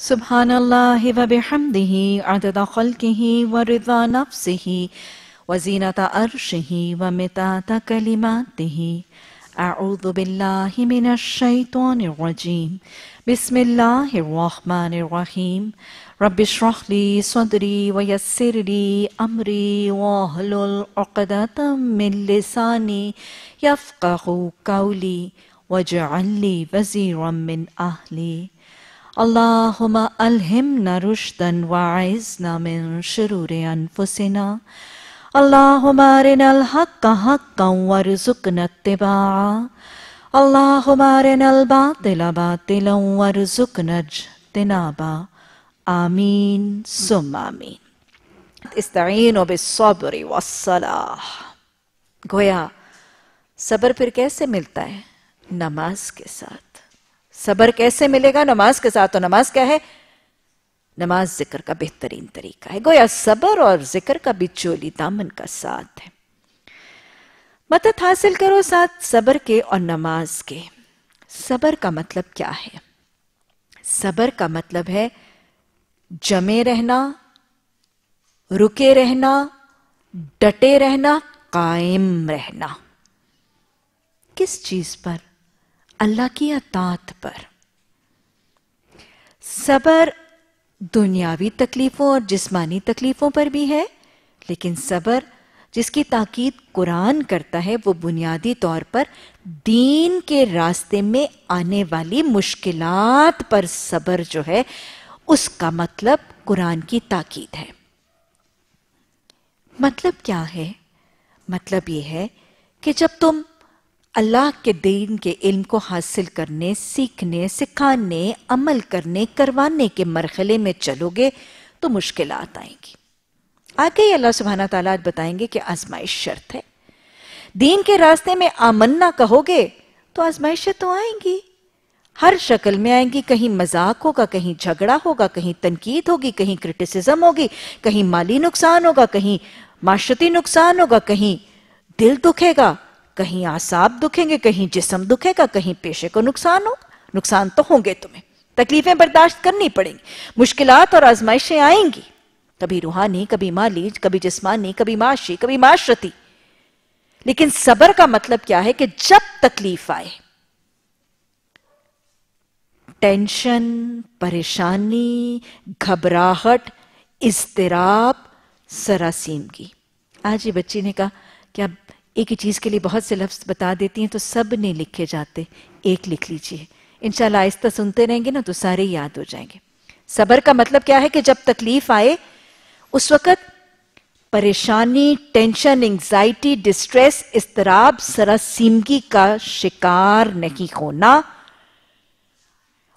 سبحان الله وبحمده عدد خلقه ورضا نفسه وزينة عرشه ومتات كلماته. أعوذ بالله من الشيطان الرجيم. بسم الله الرحمن الرحيم. رب اشرح لي صدري ويسر لي أمري واحلل عقدة من لساني يفقه قولي واجعل لي وزيرا من أهلي. اللهم ألهمنا رشدا وعزنا من شرور أنفسنا اللهم أرنا الحق حقا وارزقنا اتباعا. اللهم أرنا الباطل باطلا وارزقنا اجتنابا. آمين ثم آمين استعینوا بالصبر والصلاح. گویا، صبر پھر کیسے ملتا ہے؟ نماز کے ساتھ. صبر کیسے ملے گا؟ نماز کے ساتھ تو نماز کیا ہے؟ نماز ذکر کا بہترین طریقہ ہے۔ گویا صبر اور ذکر کا بھی چولی دامن کا ساتھ ہے۔ مدد حاصل کرو ساتھ صبر کے اور نماز کے۔ صبر کا مطلب کیا ہے؟ صبر کا مطلب ہے جمے رہنا، رکے رہنا، ڈٹے رہنا، قائم رہنا۔ کس چیز پر؟ اللہ کی اطاعت پر۔ صبر دنیاوی تکلیفوں اور جسمانی تکلیفوں پر بھی ہے، لیکن صبر جس کی تاکید قرآن کرتا ہے، وہ بنیادی طور پر دین کے راستے میں آنے والی مشکلات پر صبر جو ہے، اس کا مطلب قرآن کی تاکید ہے۔ مطلب کیا ہے؟ مطلب یہ ہے کہ جب تم اللہ کے دین کے علم کو حاصل کرنے، سیکھنے، سکھانے، عمل کرنے، کروانے کے مرحلے میں چلو گے تو مشکلات آئیں گی۔ آگے ہی اللہ سبحانہ تعالیٰ بتائیں گے کہ آزمائش شرط ہے۔ دین کے راستے میں آمنہ کہو گے تو آزمائشیں تو آئیں گی۔ ہر شکل میں آئیں گی، کہیں مذاق ہوگا، کہیں جھگڑا ہوگا، کہیں تنقید ہوگی، کہیں کرٹیسزم ہوگی، کہیں مالی نقصان ہوگا، کہیں معاشرتی نقصان ہوگا، کہیں دل دکھے گا۔ کہیں آساب دکھیں گے، کہیں جسم دکھے گا، کہیں پیشے کو نقصان ہو، نقصان تو ہوں گے تمہیں۔ تکلیفیں برداشت کرنی پڑیں گی، مشکلات اور آزمائشیں آئیں گی۔ کبھی روحانی، کبھی مالی، کبھی جسمانی، کبھی معاشی، کبھی معاشرتی۔ لیکن صبر کا مطلب کیا ہے کہ جب تکلیف آئے، ٹینشن، پریشانی، گھبراہٹ، اضطراب سراسیم کی آج یہ بچی نے کہا کہ اب ایک ہی چیز کے لیے بہت سے لفظ بتا دیتی ہیں تو سب نے لکھے جاتے، ایک لکھ لیجیے انشاءاللہ آہستہ سنتے رہیں گے نا تو سارے یاد ہو جائیں گے۔ صبر کا مطلب کیا ہے کہ جب تکلیف آئے، اس وقت پریشانی، ٹینشن انگزائٹی ڈسٹریس استراب سراسیمگی کا شکار نہیں ہونا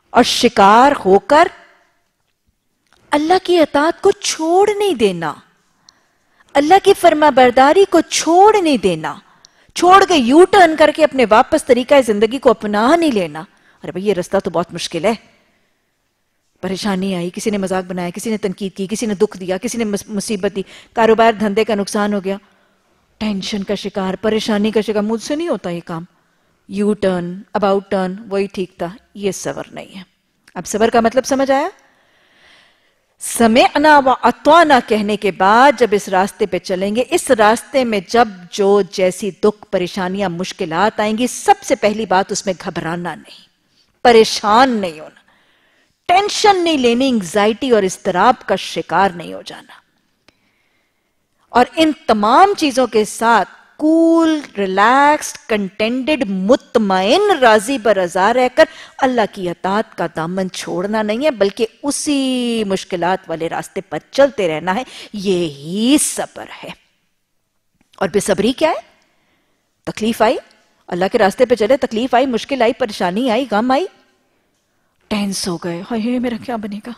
اور شکار ہو کر اللہ کی اطاعت کو چھوڑ نہیں دینا۔ اللہ کی فرما برداری کو چھوڑ نہیں دینا۔ چھوڑ کے یو ٹرن کر کے اپنے واپس طریقہ زندگی کو اپنا نہیں لینا۔ ارے بھئی یہ رستہ تو بہت مشکل ہے۔ پریشانی آئی، کسی نے مذاق بنایا، کسی نے تنقید کی، کسی نے دکھ دیا، کسی نے مصیبت دی۔ کاروبار دھندے کا نقصان ہو گیا۔ ٹینشن کا شکار، پریشانی کا شکار، مجھ سے نہیں ہوتا یہ کام۔ یو ٹرن اباؤٹ ٹرن وہی ٹھیک تھا، یہ صبر نہیں ہے۔ اب صبر کا مطلب سمجھ آیا؟ سمعنا و اتوانا کہنے کے بعد جب اس راستے پہ چلیں گے، اس راستے میں جب جو جیسی دکھ، پریشانیاں، مشکلات آئیں گی، سب سے پہلی بات اس میں گھبرانا نہیں، پریشان نہیں ہونا، ٹینشن نہیں لینی انگزائٹی اور استراب کا شکار نہیں ہو جانا۔ اور ان تمام چیزوں کے ساتھ کول ریلیکسڈ کنٹینڈڈ مطمئن راضی برضا رہ کر اللہ کی اطاعت کا دامن چھوڑنا نہیں ہے بلکہ اسی مشکلات والے راستے پر چلتے رہنا ہے یہی صبر ہے اور بے صبری کیا ہے تکلیف آئی اللہ کے راستے پہ چلے تکلیف آئی مشکل آئی پریشانی آئی غم آئی ٹینس ہو گئے ہائے میرا کیا بنے گا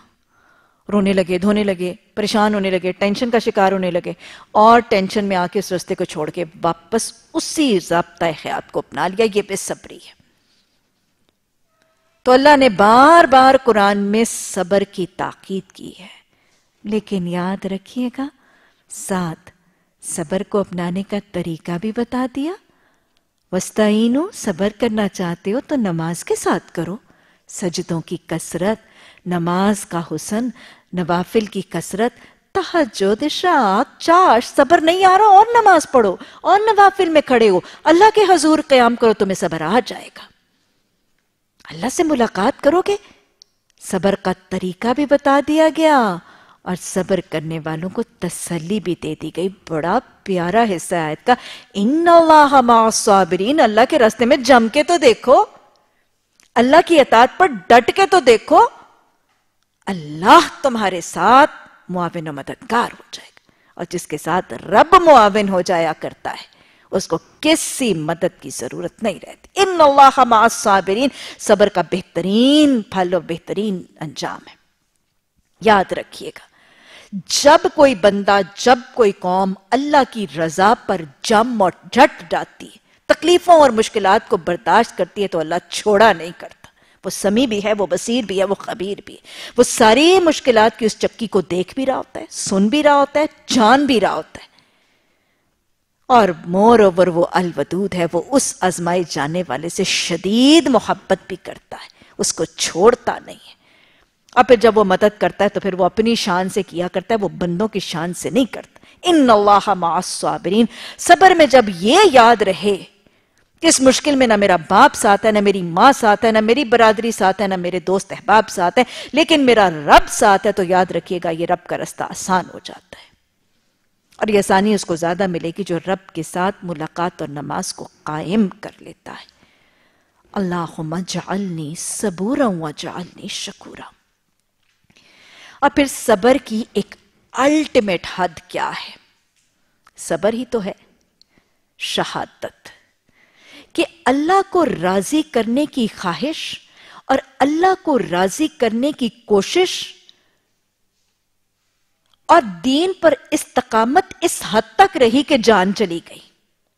رونے لگے، دھونے لگے، پریشان ہونے لگے، ٹینشن کا شکار ہونے لگے، اور ٹینشن میں آ کے اس رستے کو چھوڑ کے واپس اسی ضابطہ خیات کو اپنا لیا۔ یہ بے صبری ہے۔ تو اللہ نے بار بار قرآن میں صبر کی تاکید کی ہے۔ لیکن یاد رکھیے گا، ساتھ صبر کو اپنانے کا طریقہ بھی بتا دیا۔ وسطینو صبر کرنا چاہتے ہو تو نماز کے ساتھ کرو۔ سجدوں کی کسرت نماز کا حسن، نوافل کی کسرت تحجد شاک چاش، صبر نہیں آ رہا، اور نماز پڑھو، اور نوافل میں کھڑے ہو۔ اللہ کے حضور قیام کرو، تمہیں صبر آ جائے گا۔ اللہ سے ملاقات کرو گے؟ صبر کا طریقہ بھی بتا دیا گیا، اور صبر کرنے والوں کو تسلی بھی دے دی گئی۔ بڑا پیارا حصہ آیت کا۔ ان اللہ مع الصابرین، اللہ کے راستے میں جم کے تو دیکھو۔ اللہ کی اطاعت پر ڈٹ کے تو دیکھو۔ اللہ تمہارے ساتھ معاون و مددگار ہو جائے گا اور جس کے ساتھ رب معاون ہو جایا کرتا ہے، اس کو کسی مدد کی ضرورت نہیں رہتی۔ ان اللہ مع الصابرین، صبر کا بہترین پھل و بہترین انجام ہے۔ یاد رکھیے گا، جب کوئی بندہ، جب کوئی قوم اللہ کی رضا پر جم اور جھٹ جاتی ہے، تکلیفوں اور مشکلات کو برداشت کرتی ہے تو اللہ چھوڑا نہیں کرتا۔ وہ سمی بھی ہے، وہ بصیر بھی ہے، وہ خبیر بھی ہے۔ وہ ساری مشکلات کی اس چکی کو دیکھ بھی رہا ہوتا ہے، سن بھی رہا ہوتا ہے، جان بھی رہا ہوتا ہے۔ اور مور اوور وہ الودود ہے، وہ اس ازمائے جانے والے سے شدید محبت بھی کرتا ہے، اس کو چھوڑتا نہیں ہے۔ اور پھر جب وہ مدد کرتا ہے تو پھر وہ اپنی شان سے کیا کرتا ہے، وہ بندوں کی شان سے نہیں کرتا۔ ان اللہ مع الصابرین، صبر میں جب یہ یاد رہے اس مشکل میں نہ میرا باپ ساتھ ہے، نہ میری ماں ساتھ ہے، نہ میری برادری ساتھ ہے، نہ میرے دوست احباب ساتھ ہے لیکن میرا رب ساتھ ہے تو یاد رکھیے گا، یہ رب کا رستہ آسان ہو جاتا ہے۔ اور یہ آسانی اس کو زیادہ ملے گی جو رب کے ساتھ ملاقات اور نماز کو قائم کر لیتا ہے۔ اللہم جعلنی صبورا و جعلنی شکورا۔ اور پھر صبر کی ایک الٹیمیٹ حد کیا ہے؟ صبر ہی تو ہے، شہادت۔ کہ اللہ کو راضی کرنے کی خواہش اور اللہ کو راضی کرنے کی کوشش اور دین پر استقامت اس حد تک رہی کہ جان چلی گئی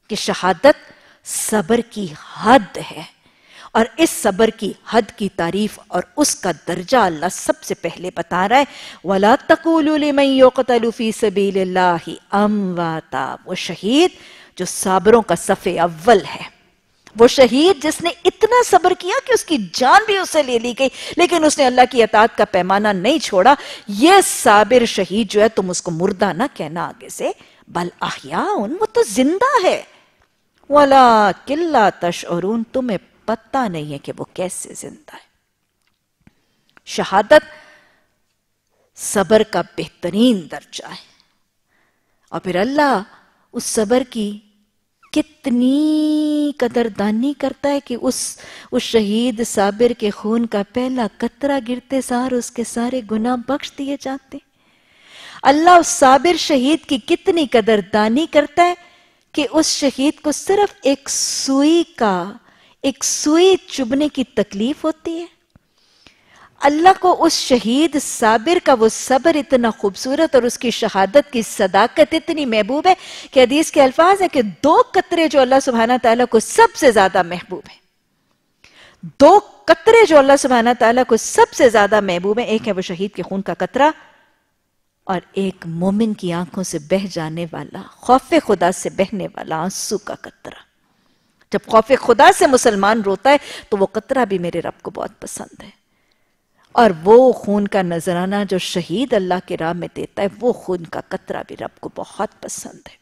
کہ شہادت صبر کی حد ہے اور اس صبر کی حد کی تعریف اور اس کا درجہ اللہ سب سے پہلے بتا رہا ہے، وَلَا تَقُولُوا لِمَنْ يُقْتَلُ فِي سَبِيلِ اللَّهِ أَمْوَاتًا، وہ شہید جو صابروں کا صف اول ہے۔ وہ شہید جس نے اتنا صبر کیا کہ اس کی جان بھی اسے لے لی گئی، لیکن اس نے اللہ کی اطاعت کا پیمانہ نہیں چھوڑا۔ یہ صابر شہید جو ہے، تم اس کو مردہ نہ کہنا آگے سے، بل احیاؤن وہ تو زندہ ہے۔ وَلَا لَا تَشْعُرُونَ، تمہیں پتہ نہیں ہے کہ وہ کیسے زندہ ہے۔ شہادت صبر کا بہترین درجہ ہے۔ اور پھر اللہ اس صبر کی کتنی قدردانی کرتا ہے کہ اس اس شہید صابر کے خون کا پہلا قطرہ گرتے سار اس کے سارے گناہ بخش دیے جاتے اللہ اس صابر شہید کی کتنی قدردانی کرتا ہے کہ اس شہید کو صرف ایک سوئی کا، ایک سوئی چبنے کی تکلیف ہوتی ہے۔ اللہ کو اس شہید صابر کا وہ صبر اتنا خوبصورت اور اس کی شہادت کی صداقت اتنی محبوب ہے کہ حدیث کے الفاظ ہیں کہ دو قطرے جو اللہ سبحانہ تعالیٰ کو سب سے زیادہ محبوب ہیں۔ دو قطرے جو اللہ سبحانہ تعالیٰ کو سب سے زیادہ محبوب ہیں، ایک ہے وہ شہید کے خون کا قطرہ اور ایک مومن کی آنکھوں سے بہ جانے والا، خوف خدا سے بہنے والا آنسو کا قطرہ۔ جب خوف خدا سے مسلمان روتا ہے تو وہ قطرہ بھی میرے رب کو بہت پسند ہے۔ اور وہ خون کا نظرانہ جو شہید اللہ کے راہ میں دیتا ہے، وہ خون کا قطرہ بھی رب کو بہت پسند ہے۔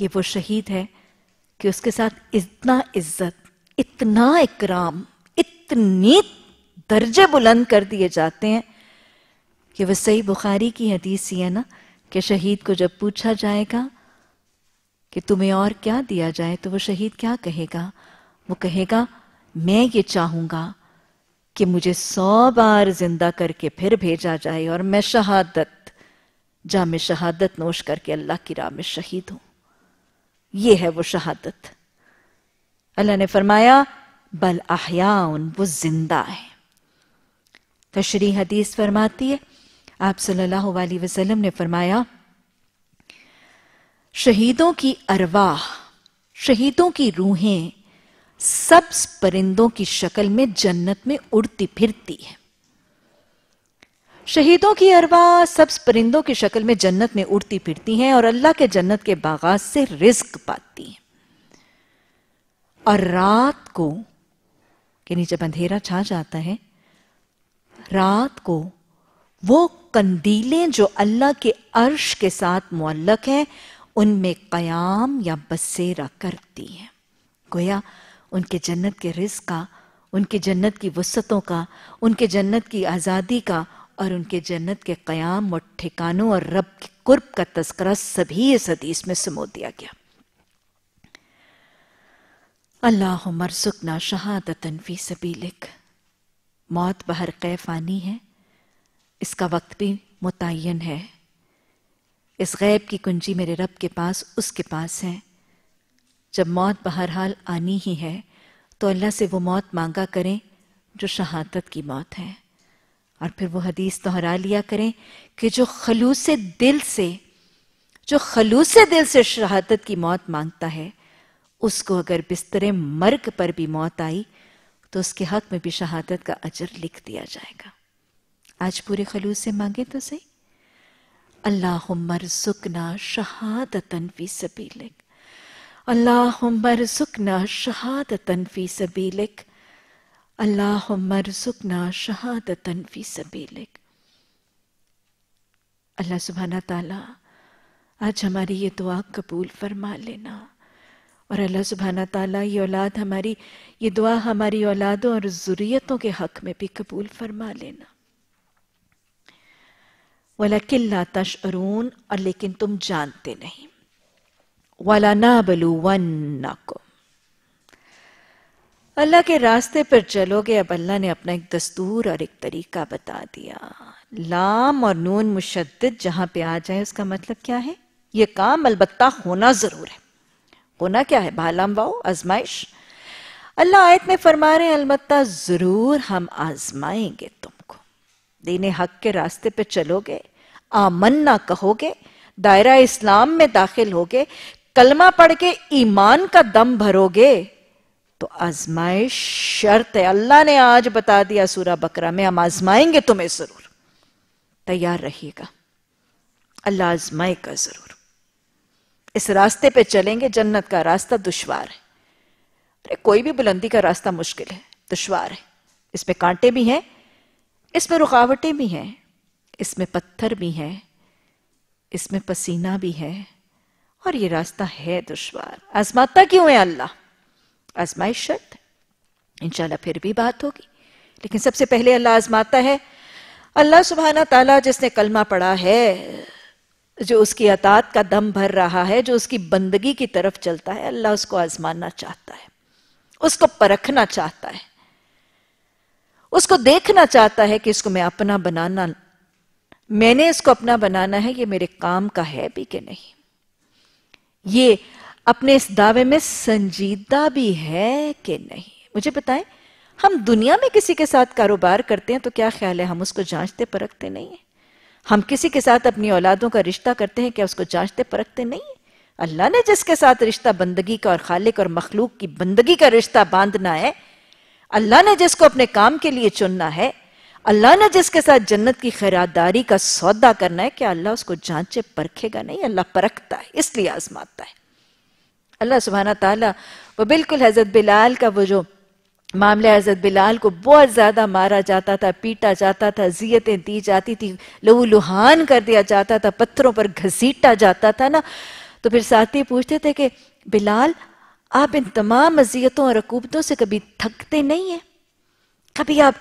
یہ وہ شہید ہے کہ اس کے ساتھ اتنا عزت، اتنا اکرام، اتنی درجے بلند کر دیے جاتے ہیں۔ کہ وہ صحیح بخاری کی حدیث ہی ہے نا کہ شہید کو جب پوچھا جائے گا کہ تمہیں اور کیا دیا جائے، تو وہ شہید کیا کہے گا؟ وہ کہے گا میں یہ چاہوں گا کہ مجھے سو بار زندہ کر کے پھر بھیجا جائے اور میں شہادت جا میں شہادت نوش کر کے اللہ کی راہ میں شہید ہوں۔ یہ ہے وہ شہادت۔ اللہ نے فرمایا، بل احیاؤن وہ زندہ ہے۔ تشریح حدیث فرماتی ہے۔ آپ صلی اللہ علیہ وسلم نے فرمایا، شہیدوں کی ارواح، شہیدوں کی روحیں سبز پرندوں کی شکل میں جنت میں اڑتی پھرتی ہے۔ شہیدوں کی ارواح سبز پرندوں کی شکل میں جنت میں اڑتی پھرتی ہیں اور اللہ کے جنت کے باغات سے رزق پاتی ہیں۔ اور رات کو یعنی جب اندھیرا چھا جاتا ہے، رات کو وہ کندیلیں جو اللہ کے عرش کے ساتھ معلق ہیں، ان میں قیام یا بسیرا کرتی ہیں۔ گویا ان کے جنت کے رزق کا، ان کے جنت کی وسطوں کا، ان کے جنت کی آزادی کا اور ان کے جنت کے قیام اور ٹھکانوں اور رب کے قرب کا تذکرہ سبھی اس حدیث میں سمو دیا گیا۔ اللہ مرزقنا شہادتن فی سبیلک۔ موت بہر قیفانی ہے، اس کا وقت بھی متعین ہے۔ اس غیب کی کنجی میرے رب کے پاس، اس کے پاس ہے۔ جب موت بہرحال آنی ہی ہے، تو اللہ سے وہ موت مانگا کریں جو شہادت کی موت ہے۔ اور پھر وہ حدیث دہرا لیا کریں کہ جو خلوص دل سے، جو خلوص دل سے شہادت کی موت مانگتا ہے، اس کو اگر بستر مرگ پر بھی موت آئی، تو اس کے حق میں بھی شہادت کا اجر لکھ دیا جائے گا۔ آج پورے خلوص سے مانگے تو صحیح؟ اللہم ارزقنا شہادتن فی سبیلک۔ اللہم ارزقنا شہادتن فی سبیلک اللہم ارزقنا شہادتن فی سبیلک اللہ سبحانہ تعالی آج ہماری یہ دعا قبول فرما لینا اور اللہ سبحانہ تعالیٰ یہ اولاد ہماری یہ دعا ہماری اولادوں اور ذریتوں کے حق میں بھی قبول فرما لینا وَلَكِلْ لَا اور لیکن تم جانتے نہیں وَلَنَابْلُوَنَّكُمْ اللہ کے راستے پر چلو گے، اب اللہ نے اپنا ایک دستور اور ایک طریقہ بتا دیا۔ لام اور نون مشدد جہاں پہ آ جائے، اس کا مطلب کیا ہے؟ یہ کام البتہ ہونا ضرور ہے۔ ہونا کیا ہے؟ بھالام واؤ ازمائش اللہ آیت میں فرما رہے ہیں، البتہ ضرور ہم آزمائیں گے تم کو۔ دین حق کے راستے پہ چلو گے آمن نہ کہو گے، دائرہ اسلام میں داخل ہوگے کلمہ پڑھ کے ایمان کا دم بھرو گے تو آزمائش شرط ہے۔ اللہ نے آج بتا دیا سورہ بکرہ میں، ہم آزمائیں گے تمہیں ضرور۔ تیار رہیے گا۔ اللہ آزمائے گا ضرور۔ اس راستے پہ چلیں گے، جنت کا راستہ دشوار ہے۔ کوئی بھی بلندی کا راستہ مشکل ہے، دشوار ہے۔ اس میں کانٹے بھی ہیں، اس میں رکاوٹیں بھی ہیں، اس میں پتھر بھی ہیں، اس میں پسینہ بھی ہے اور یہ راستہ ہے دشوار۔ آزماتا کیوں ہے اللہ؟ آزمائش شرط انشاءاللہ پھر بھی بات ہوگی۔ لیکن سب سے پہلے اللہ آزماتا ہے۔ اللہ سبحانہ تعالیٰ جس نے کلمہ پڑھا ہے، جو اس کی اطاعت کا دم بھر رہا ہے، جو اس کی بندگی کی طرف چلتا ہے، اللہ اس کو آزمانا چاہتا ہے۔ اس کو پرکھنا چاہتا ہے۔ اس کو دیکھنا چاہتا ہے کہ اس کو میں اپنا بنانا، میں نے اس کو اپنا بنانا ہے، یہ میرے کام کا ہے بھی کہ نہیں۔ یہ اپنے اس دعوے میں سنجیدہ بھی ہے کہ نہیں؟ مجھے بتائیں، ہم دنیا میں کسی کے ساتھ کاروبار کرتے ہیں تو کیا خیال ہے ہم اس کو جانچتے پرکھتے نہیں ہیں؟ ہم کسی کے ساتھ اپنی اولادوں کا رشتہ کرتے ہیں، کیا اس کو جانچتے پرکھتے نہیں؟ ہیں اللہ نے جس کے ساتھ رشتہ بندگی کا اور خالق اور مخلوق کی بندگی کا رشتہ باندھنا ہے، اللہ نے جس کو اپنے کام کے لیے چننا ہے اللہ نے جس کے ساتھ جنت کی خیراداری کا سودا کرنا ہے، کیا اللہ اس کو جانچے پرکھے گا؟ نہیں، اللہ پرکھتا ہے، اس لیے آزماتا ہے۔ اللہ سبحانہ تعالیٰ، وہ بالکل حضرت بلال کا وہ جو معاملہ حضرت بلال کو بہت زیادہ مارا جاتا تھا، پیٹا جاتا تھا زیتیں دی جاتی تھی، لہو لہان کر دیا جاتا تھا، پتھروں پر گھسیٹا جاتا تھا نا۔ تو پھر ساتھی پوچھتے تھے کہ بلال، آپ ان تمام اذیتوں اور عقوبتوں سے کبھی تھکتے نہیں ہیں؟ کبھی آپ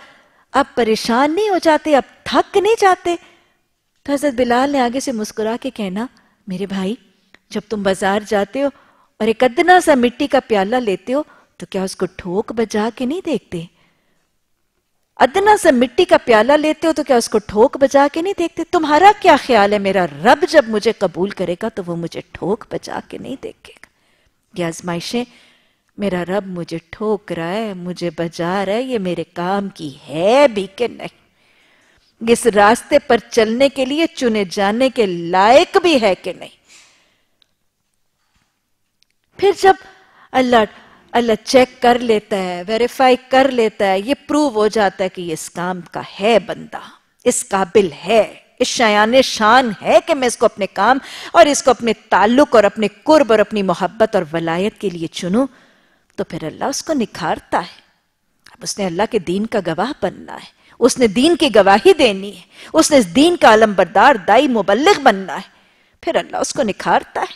آپ پریشان نہیں ہو جاتے آپ تھک نہیں جاتے۔ تو حضرت بلال نے آگے سے مسکرا کے کہنا، میرے بھائی، جب تم بازار جاتے ہو اور ایک ادنا سا مٹی کا پیالہ لیتے ہو، تو کیا اس کو ٹھوک بجا کے نہیں دیکھتے؟ ادنا سا مٹی کا پیالہ لیتے ہو، تو کیا اس کو ٹھوک بجا کے نہیں دیکھتے؟ تمہارا کیا خیال ہے؟ میرا رب جب مجھے قبول کرے گا، تو وہ مجھے ٹھوک بجا کے نہیں دیکھے گا۔ یہ آزمائشیں میرا رب مجھے ٹھوک رہا ہے، مجھے بجا رہا ہے، یہ میرے کام کی ہے بھی کہ نہیں؟ اس راستے پر چلنے کے لیے، چنے جانے کے لائق بھی ہے کہ نہیں؟ پھر جب اللہ اللہ چیک کر لیتا ہے، ویریفائی کر لیتا ہے، یہ پروو ہو جاتا ہے کہ یہ اس کام کا ہے بندہ، اس قابل ہے، اس شایان شان ہے کہ میں اس کو اپنے کام اور اس کو اپنے تعلق اور اپنے قرب اور اپنی محبت اور ولایت کے لیے چنوں۔ تو پھر اللہ اس کو نکھارتا ہے۔ اب اس نے اللہ کے دین کا گواہ بننا ہے۔ اس نے دین کی گواہی دینی ہے۔ اس نے اس دین کا علم بردار دائی مبلغ بننا ہے۔ پھر اللہ اس کو نکھارتا ہے۔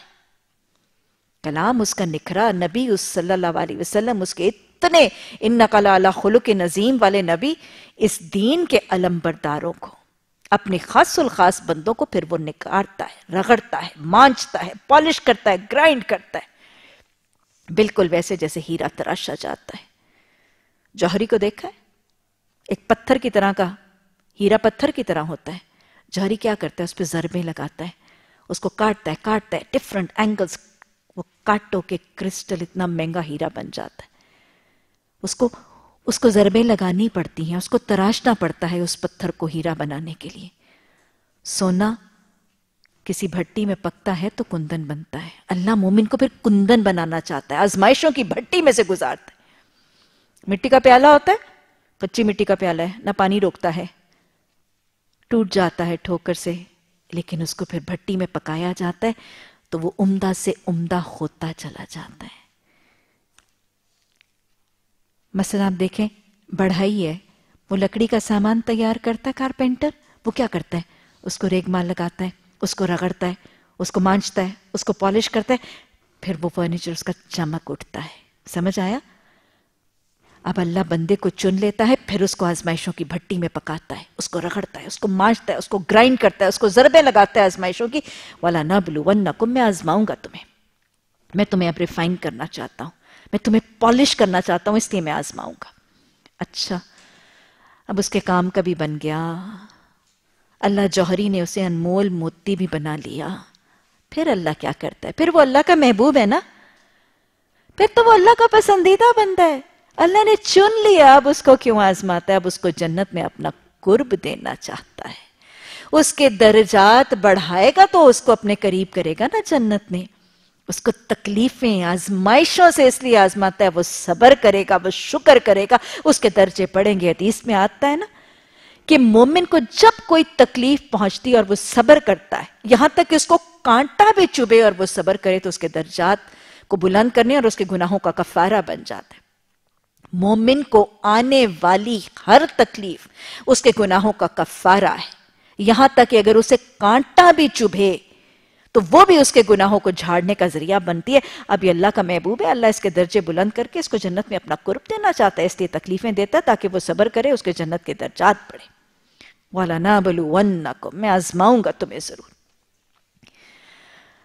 کلام اس کا نکھرا۔ نبی اس صلی اللہ علیہ وسلم اس کے اتنے ان نقل خلق نظیم والے نبی اس دین کے علم برداروں کو اپنے خاص الخاص بندوں کو پھر وہ نکارتا ہے، رگڑتا ہے مانچتا ہے، پالش کرتا ہے، گرائنڈ کرتا ہے۔ بالکل ویسے جیسے ہیرا تراشا جاتا ہے۔ جوہری کو دیکھا ہے؟ ایک پتھر کی طرح کا، ہیرا پتھر کی طرح ہوتا ہے۔ جوہری کیا کرتا ہے؟ اس پہ ضربیں لگاتا ہے۔ اس کو کاٹتا ہے کاٹتا ہے ڈفرنٹ اینگلز وہ کاٹو کے کرسٹل اتنا مہنگا ہیرا بن جاتا ہے۔ اس کو اس کو ضربیں لگانی پڑتی ہیں، اس کو تراشنا پڑتا ہے اس پتھر کو ہیرا بنانے کے لیے۔ سونا کسی بھٹی میں پکتا ہے تو کندن بنتا ہے۔ اللہ مومن کو پھر کندن بنانا چاہتا ہے، آزمائشوں کی بھٹی میں سے گزارتا ہے۔ مٹی کا پیالہ ہوتا ہے، کچی مٹی کا پیالہ ہے، نہ پانی روکتا ہے۔ ٹوٹ جاتا ہے ٹھوکر سے، لیکن اس کو پھر بھٹی میں پکایا جاتا ہے تو وہ عمدہ سے عمدہ ہوتا چلا جاتا ہے۔ مثلا آپ دیکھیں، بڑھائی ہے، وہ لکڑی کا سامان تیار کرتا ہے کارپینٹر، وہ کیا کرتا ہے؟ اس کو ریگ مال لگاتا ہے۔ اس کو رگڑتا ہے، اس کو مانچتا ہے، اس کو پالش کرتا ہے، پھر وہ فرنیچر اس کا چمک اٹھتا ہے۔ سمجھ آیا؟ اب اللہ بندے کو چن لیتا ہے، پھر اس کو آزمائشوں کی بھٹی میں پکاتا ہے۔ اس کو رگڑتا ہے، اس کو مانچتا ہے، اس کو گرائنڈ کرتا ہے، اس کو ضربیں لگاتا ہے آزمائشوں کی۔ والا نہ بلو ون میں آزماؤں گا تمہیں۔ میں تمہیں اب ریفائن کرنا چاہتا ہوں۔ میں تمہیں پالش کرنا چاہتا ہوں، اس لیے میں آزماؤں گا۔ اچھا اب اس کے کام کا بھی بن گیا؟ اللہ جوہری نے اسے انمول موتی بھی بنا لیا۔ پھر اللہ کیا کرتا ہے؟ پھر وہ اللہ کا محبوب ہے نا؟ پھر تو وہ اللہ کا پسندیدہ بندہ ہے۔ اللہ نے چن لیا، اب اس کو کیوں آزماتا ہے؟ اب اس کو جنت میں اپنا قرب دینا چاہتا ہے۔ اس کے درجات بڑھائے گا تو اس کو اپنے قریب کرے گا نا جنت میں۔ اس کو تکلیفیں، آزمائشوں سے اس لیے آزماتا ہے، وہ صبر کرے گا، وہ شکر کرے گا۔ اس کے درجے پڑیں گے، حدیث میں آتا ہے نا۔ کہ مومن کو جب کوئی تکلیف پہنچتی اور وہ صبر کرتا ہے، یہاں تک کہ اس کو کانٹا بھی چبے اور وہ صبر کرے تو اس کے درجات کو بلند کرنے اور اس کے گناہوں کا کفارہ بن جاتا ہے۔ مومن کو آنے والی ہر تکلیف اس کے گناہوں کا کفارہ ہے۔ یہاں تک کہ اگر اسے کانٹا بھی چبھے تو وہ بھی اس کے گناہوں کو جھاڑنے کا ذریعہ بنتی ہے۔ اب یہ اللہ کا محبوب ہے، اللہ اس کے درجے بلند کر کے اس کو جنت میں اپنا قرب دینا چاہتا ہے، اس لیے تکلیفیں دیتا ہے تاکہ وہ صبر کرے، اس کے جنت کے درجات پڑے والا نہ بلو ون میں آزماؤں گا تمہیں ضرور.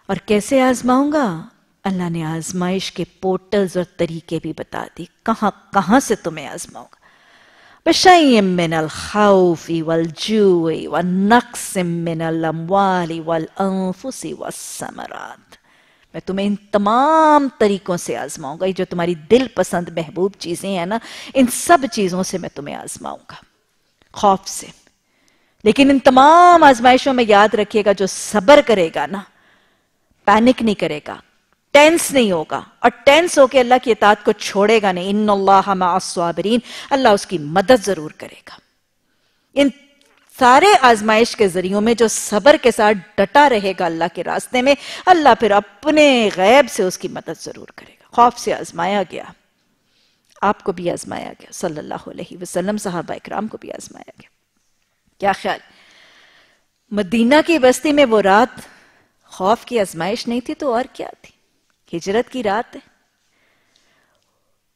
اور کیسے آزماؤں گا؟ اللہ نے آزمائش کے پورٹلز اور طریقے بھی بتا دی. کہاں کہاں سے تمہیں آزماؤں گا؟ بشیم من الخوف والجوع والنقص من الاموال والانفس والسمرات میں تمہیں ان تمام طریقوں سے آزماؤں گا. یہ جو تمہاری دل پسند محبوب چیزیں ہیں نا، ان سب چیزوں سے میں تمہیں آزماؤں گا. خوف سے. لیکن ان تمام آزمائشوں میں یاد رکھیے گا جو صبر کرے گا نا پینک نہیں کرے گا ٹینس نہیں ہوگا۔ اور ٹینس ہو کے اللہ کی اطاعت کو چھوڑے گا نہیں۔ ان اللہ مع الصابرین اللہ اس کی مدد ضرور کرے گا۔ ان سارے آزمائش کے ذریعوں میں جو صبر کے ساتھ ڈٹا رہے گا اللہ کے راستے میں، اللہ پھر اپنے غیب سے اس کی مدد ضرور کرے گا۔ خوف سے آزمایا گیا۔ آپ کو بھی آزمایا گیا۔ صلی اللہ علیہ وسلم، صحابہ اکرام کو بھی آزمایا گیا۔ کیا خیال؟ مدینہ کی بستی میں وہ رات خوف کی آزمائش نہیں تھی تو اور کیا تھی؟ ہجرت کی رات ہے۔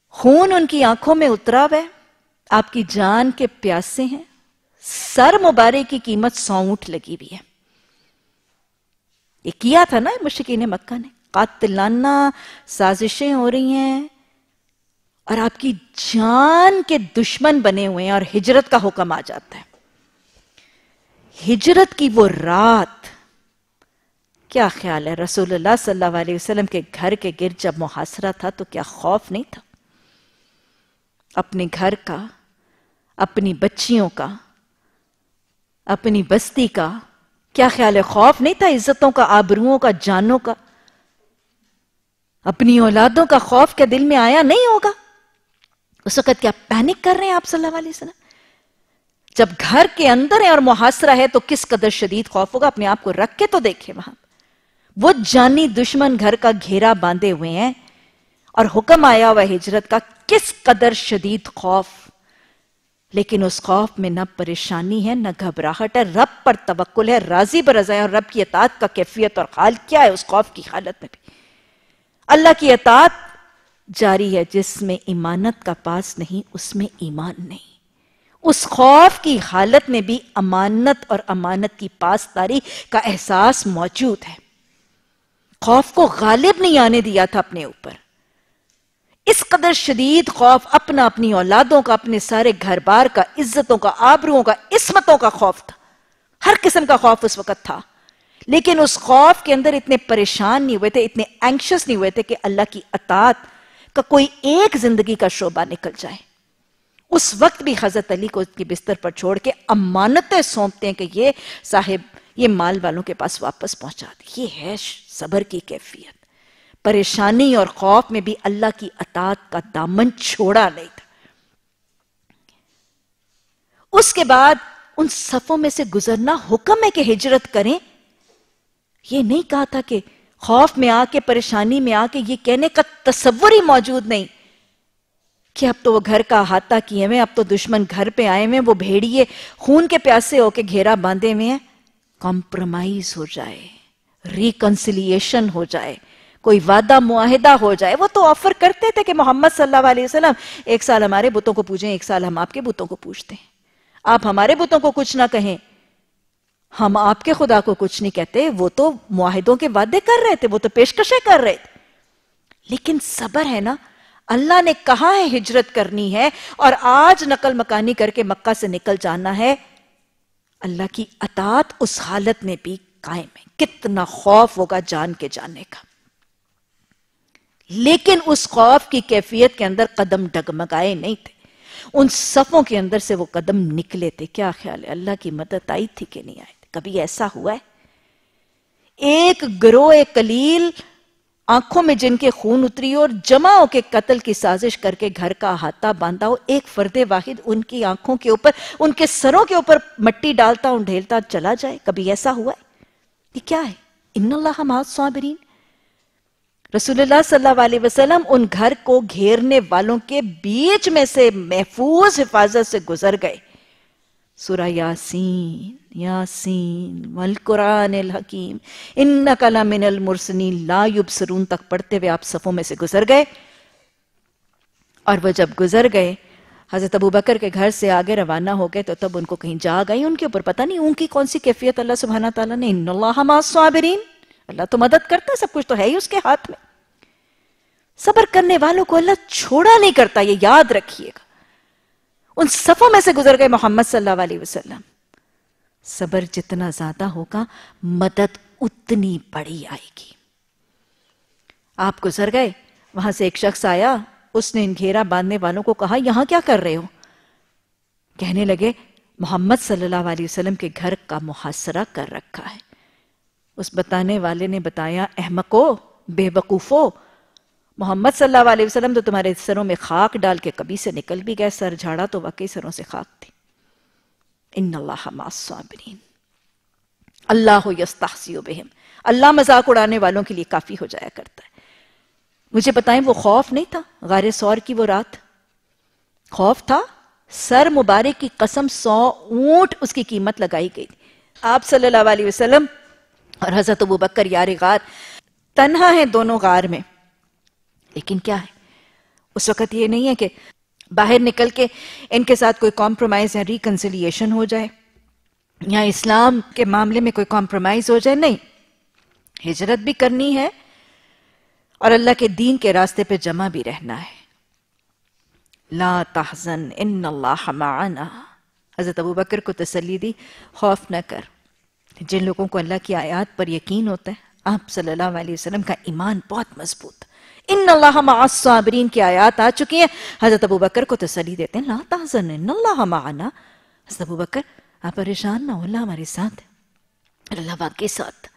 خون ان کی آنکھوں میں اترا ہے۔ آپ کی جان کے پیاسے ہیں۔ سر مبارک کی قیمت سونٹ لگی بھی ہے۔ یہ کیا تھا نا مشکین مکہ نے؟ قاتلانہ سازشیں ہو رہی ہیں۔ اور آپ کی جان کے دشمن بنے ہوئے ہیں اور ہجرت کا حکم آ جاتا ہے۔ ہجرت کی وہ رات۔ کیا خیال ہے؟ رسول اللہ صلی اللہ علیہ وسلم کے گھر کے گرد جب محاصرہ تھا تو کیا خوف نہیں تھا؟ اپنے گھر کا، اپنی بچیوں کا، اپنی بستی کا۔ کیا خیال ہے؟ خوف نہیں تھا عزتوں کا، آبروؤں کا، جانوں کا؟ اپنی اولادوں کا خوف کیا دل میں آیا نہیں ہوگا؟ اس وقت کیا پینک کر رہے ہیں آپ صلی اللہ علیہ وسلم؟ جب گھر کے اندر ہے اور محاصرہ ہے تو کس قدر شدید خوف ہوگا؟ اپنے آپ کو رکھ کے تو دیکھے وہاں۔ وہ جانی دشمن گھر کا گھیرا باندھے ہوئے ہیں اور حکم آیا ہوا ہجرت کا، کس قدر شدید خوف۔ لیکن اس خوف میں نہ پریشانی ہے، نہ گھبراہٹ ہے۔ رب پر توکل ہے، راضی برضا ہے اور رب کی اطاعت کا کیفیت اور حال کیا ہے اس خوف کی حالت میں بھی۔ اللہ کی اطاعت جاری ہے، جس میں ایمانت کا پاس نہیں، اس میں ایمان نہیں۔ اس خوف کی حالت میں بھی امانت اور امانت کی پاسداری کا احساس موجود ہے۔ خوف کو غالب نہیں آنے دیا تھا اپنے اوپر۔ اس قدر شدید خوف اپنا اپنی اولادوں کا، اپنے سارے گھر بار کا، عزتوں کا، آبروؤں کا اسمتوں کا خوف تھا۔ ہر قسم کا خوف اس وقت تھا۔ لیکن اس خوف کے اندر اتنے پریشان نہیں ہوئے تھے، اتنے اینکشس نہیں ہوئے تھے کہ اللہ کی اطاعت کا کوئی ایک زندگی کا شعبہ نکل جائے۔ اس وقت بھی حضرت علی کو کی بستر پر چھوڑ کے امانتیں سونپتے ہیں کہ یہ صاحب، یہ مال والوں کے پاس واپس پہنچا دی یہ ہے صبر کی کیفیت۔ پریشانی اور خوف میں بھی اللہ کی اطاعت کا دامن چھوڑا نہیں تھا۔ اس کے بعد ان صفوں میں سے گزرنا حکم ہے کہ ہجرت کریں۔ یہ نہیں کہا تھا کہ خوف میں آ کے، پریشانی میں آ کے یہ کہنے کا تصور ہی موجود نہیں۔ کہ اب تو وہ گھر کا احاطہ کیے ہوئے اب تو دشمن گھر پہ آئے ہوئے وہ بھیڑیے خون کے پیاسے ہو کے گھیرا باندھے ہوئے ہیں۔ کمپرومائز ہو جائے ریکنسلیشن ہو جائے، کوئی وعدہ معاہدہ ہو جائے۔ وہ تو آفر کرتے تھے کہ محمد صلی اللہ علیہ وسلم، ایک سال ہمارے بتوں کو پوچھیں ایک سال ہم آپ کے بتوں کو پوچھتے ہیں۔ آپ ہمارے بتوں کو کچھ نہ کہیں۔ ہم آپ کے خدا کو کچھ نہیں کہتے، وہ تو معاہدوں کے وعدے کر رہے تھے، وہ تو پیشکشیں کر رہے تھے۔ لیکن صبر ہے نا اللہ نے کہا ہے ہجرت کرنی ہے اور آج نقل مکانی کر کے مکہ سے نکل جانا ہے؟ اللہ کی اطاعت اس حالت میں بھی قائم ہے۔ کتنا خوف ہوگا جان کے جانے کا۔ لیکن اس خوف کی کیفیت کے اندر قدم ڈگمگائے نہیں تھے۔ ان صفوں کے اندر سے وہ قدم نکلے تھے۔ کیا خیال ہے؟ اللہ کی مدد آئی تھی کہ نہیں آئی تھی؟ کبھی ایسا ہوا ہے؟ ایک گروہ کلیل آنکھوں میں جن کے خون اتری اور جمع ہو کے قتل کی سازش کر کے گھر کا احاطہ باندھا ہو ایک فرد واحد ان کی آنکھوں کے اوپر، ان کے سروں کے اوپر مٹی ڈالتا ڈھیلتا چلا جائے۔ کبھی ایسا ہوا ہے؟ یہ کیا ہے؟ ان اللہ حماد صابرین رسول اللہ صلی اللہ علیہ وسلم ان گھر کو گھیرنے والوں کے بیچ میں سے محفوظ حفاظت سے گزر گئے۔ سورہ یاسین یاسین، والقرآن الحکیم انکا لمن المرسنین لا یبسرون تک پڑھتے ہوئے آپ صفوں میں سے گزر گئے۔ اور وہ جب گزر گئے، حضرت ابو بکر کے گھر سے آگے روانہ ہو گئے تو تب ان کو کہیں جا گئی ان کے اوپر پتہ نہیں ان کی کون سی کیفیت اللہ سبحانہ تعالیٰ نے۔ ان اللہ ما صابرین اللہ تو مدد کرتا ہے، سب کچھ تو ہے ہی اس کے ہاتھ میں۔ صبر کرنے والوں کو اللہ چھوڑا نہیں کرتا، یہ یاد رکھیے گا۔ ان صفوں میں سے گزر گئے محمد صلی اللہ علیہ وسلم۔ صبر جتنا زیادہ ہوگا، مدد اتنی بڑی آئے گی۔ آپ گزر گئے، وہاں سے ایک شخص آیا، اس نے ان گھیرا باندھنے والوں کو کہا، یہاں کیا کر رہے ہو؟ کہنے لگے، محمد صلی اللہ علیہ وسلم کے گھر کا محاصرہ کر رکھا ہے۔ اس بتانے والے نے بتایا، احمقو، بے وقوفو محمد صلی اللہ علیہ وسلم تو تمہارے سروں میں خاک ڈال کے کبھی سے نکل بھی گئے، سر جھاڑا تو واقعی سروں سے خاک تھی۔ ان اللہ صابرین اللہ یستحسی بہم۔ اللہ مذاق اڑانے والوں کے لیے کافی ہو جایا کرتا ہے۔ مجھے بتائیں، وہ خوف نہیں تھا؟ غار سور کی وہ رات؟ خوف تھا؟ سر مبارک کی قسم سو اونٹ اس کی قیمت لگائی گئی۔ تھی آپ صلی اللہ علیہ وسلم اور حضرت ابو بکر یار غار، تنہا ہیں دونوں غار میں۔ لیکن کیا ہے؟ اس وقت یہ نہیں ہے کہ باہر نکل کے ان کے ساتھ کوئی کمپرومائز یا ریکنسیلیشن ہو جائے یا اسلام کے معاملے میں کوئی کمپرومائز ہو جائے، نہیں۔ ہجرت بھی کرنی ہے اور اللہ کے دین کے راستے پہ جمع بھی رہنا ہے۔ لا تحزن، ان اللہ معنا۔ حضرت ابو بکر کو تسلی دی، خوف نہ کر۔ جن لوگوں کو اللہ کی آیات پر یقین ہوتا ہے، آپ صلی اللہ علیہ وسلم کا ایمان بہت مضبوط۔ ان اللہ مع الصابرین کی آیات آ چکی ہیں۔ حضرت ابو بکر کو تسلی دیتے ہیں۔ لا تحزن ان اللہ معنا۔ حضرت ابو بکر، آپ پریشان نہ ہو، اللہ ہمارے ساتھ ہے۔ اللہ واقعی ساتھ۔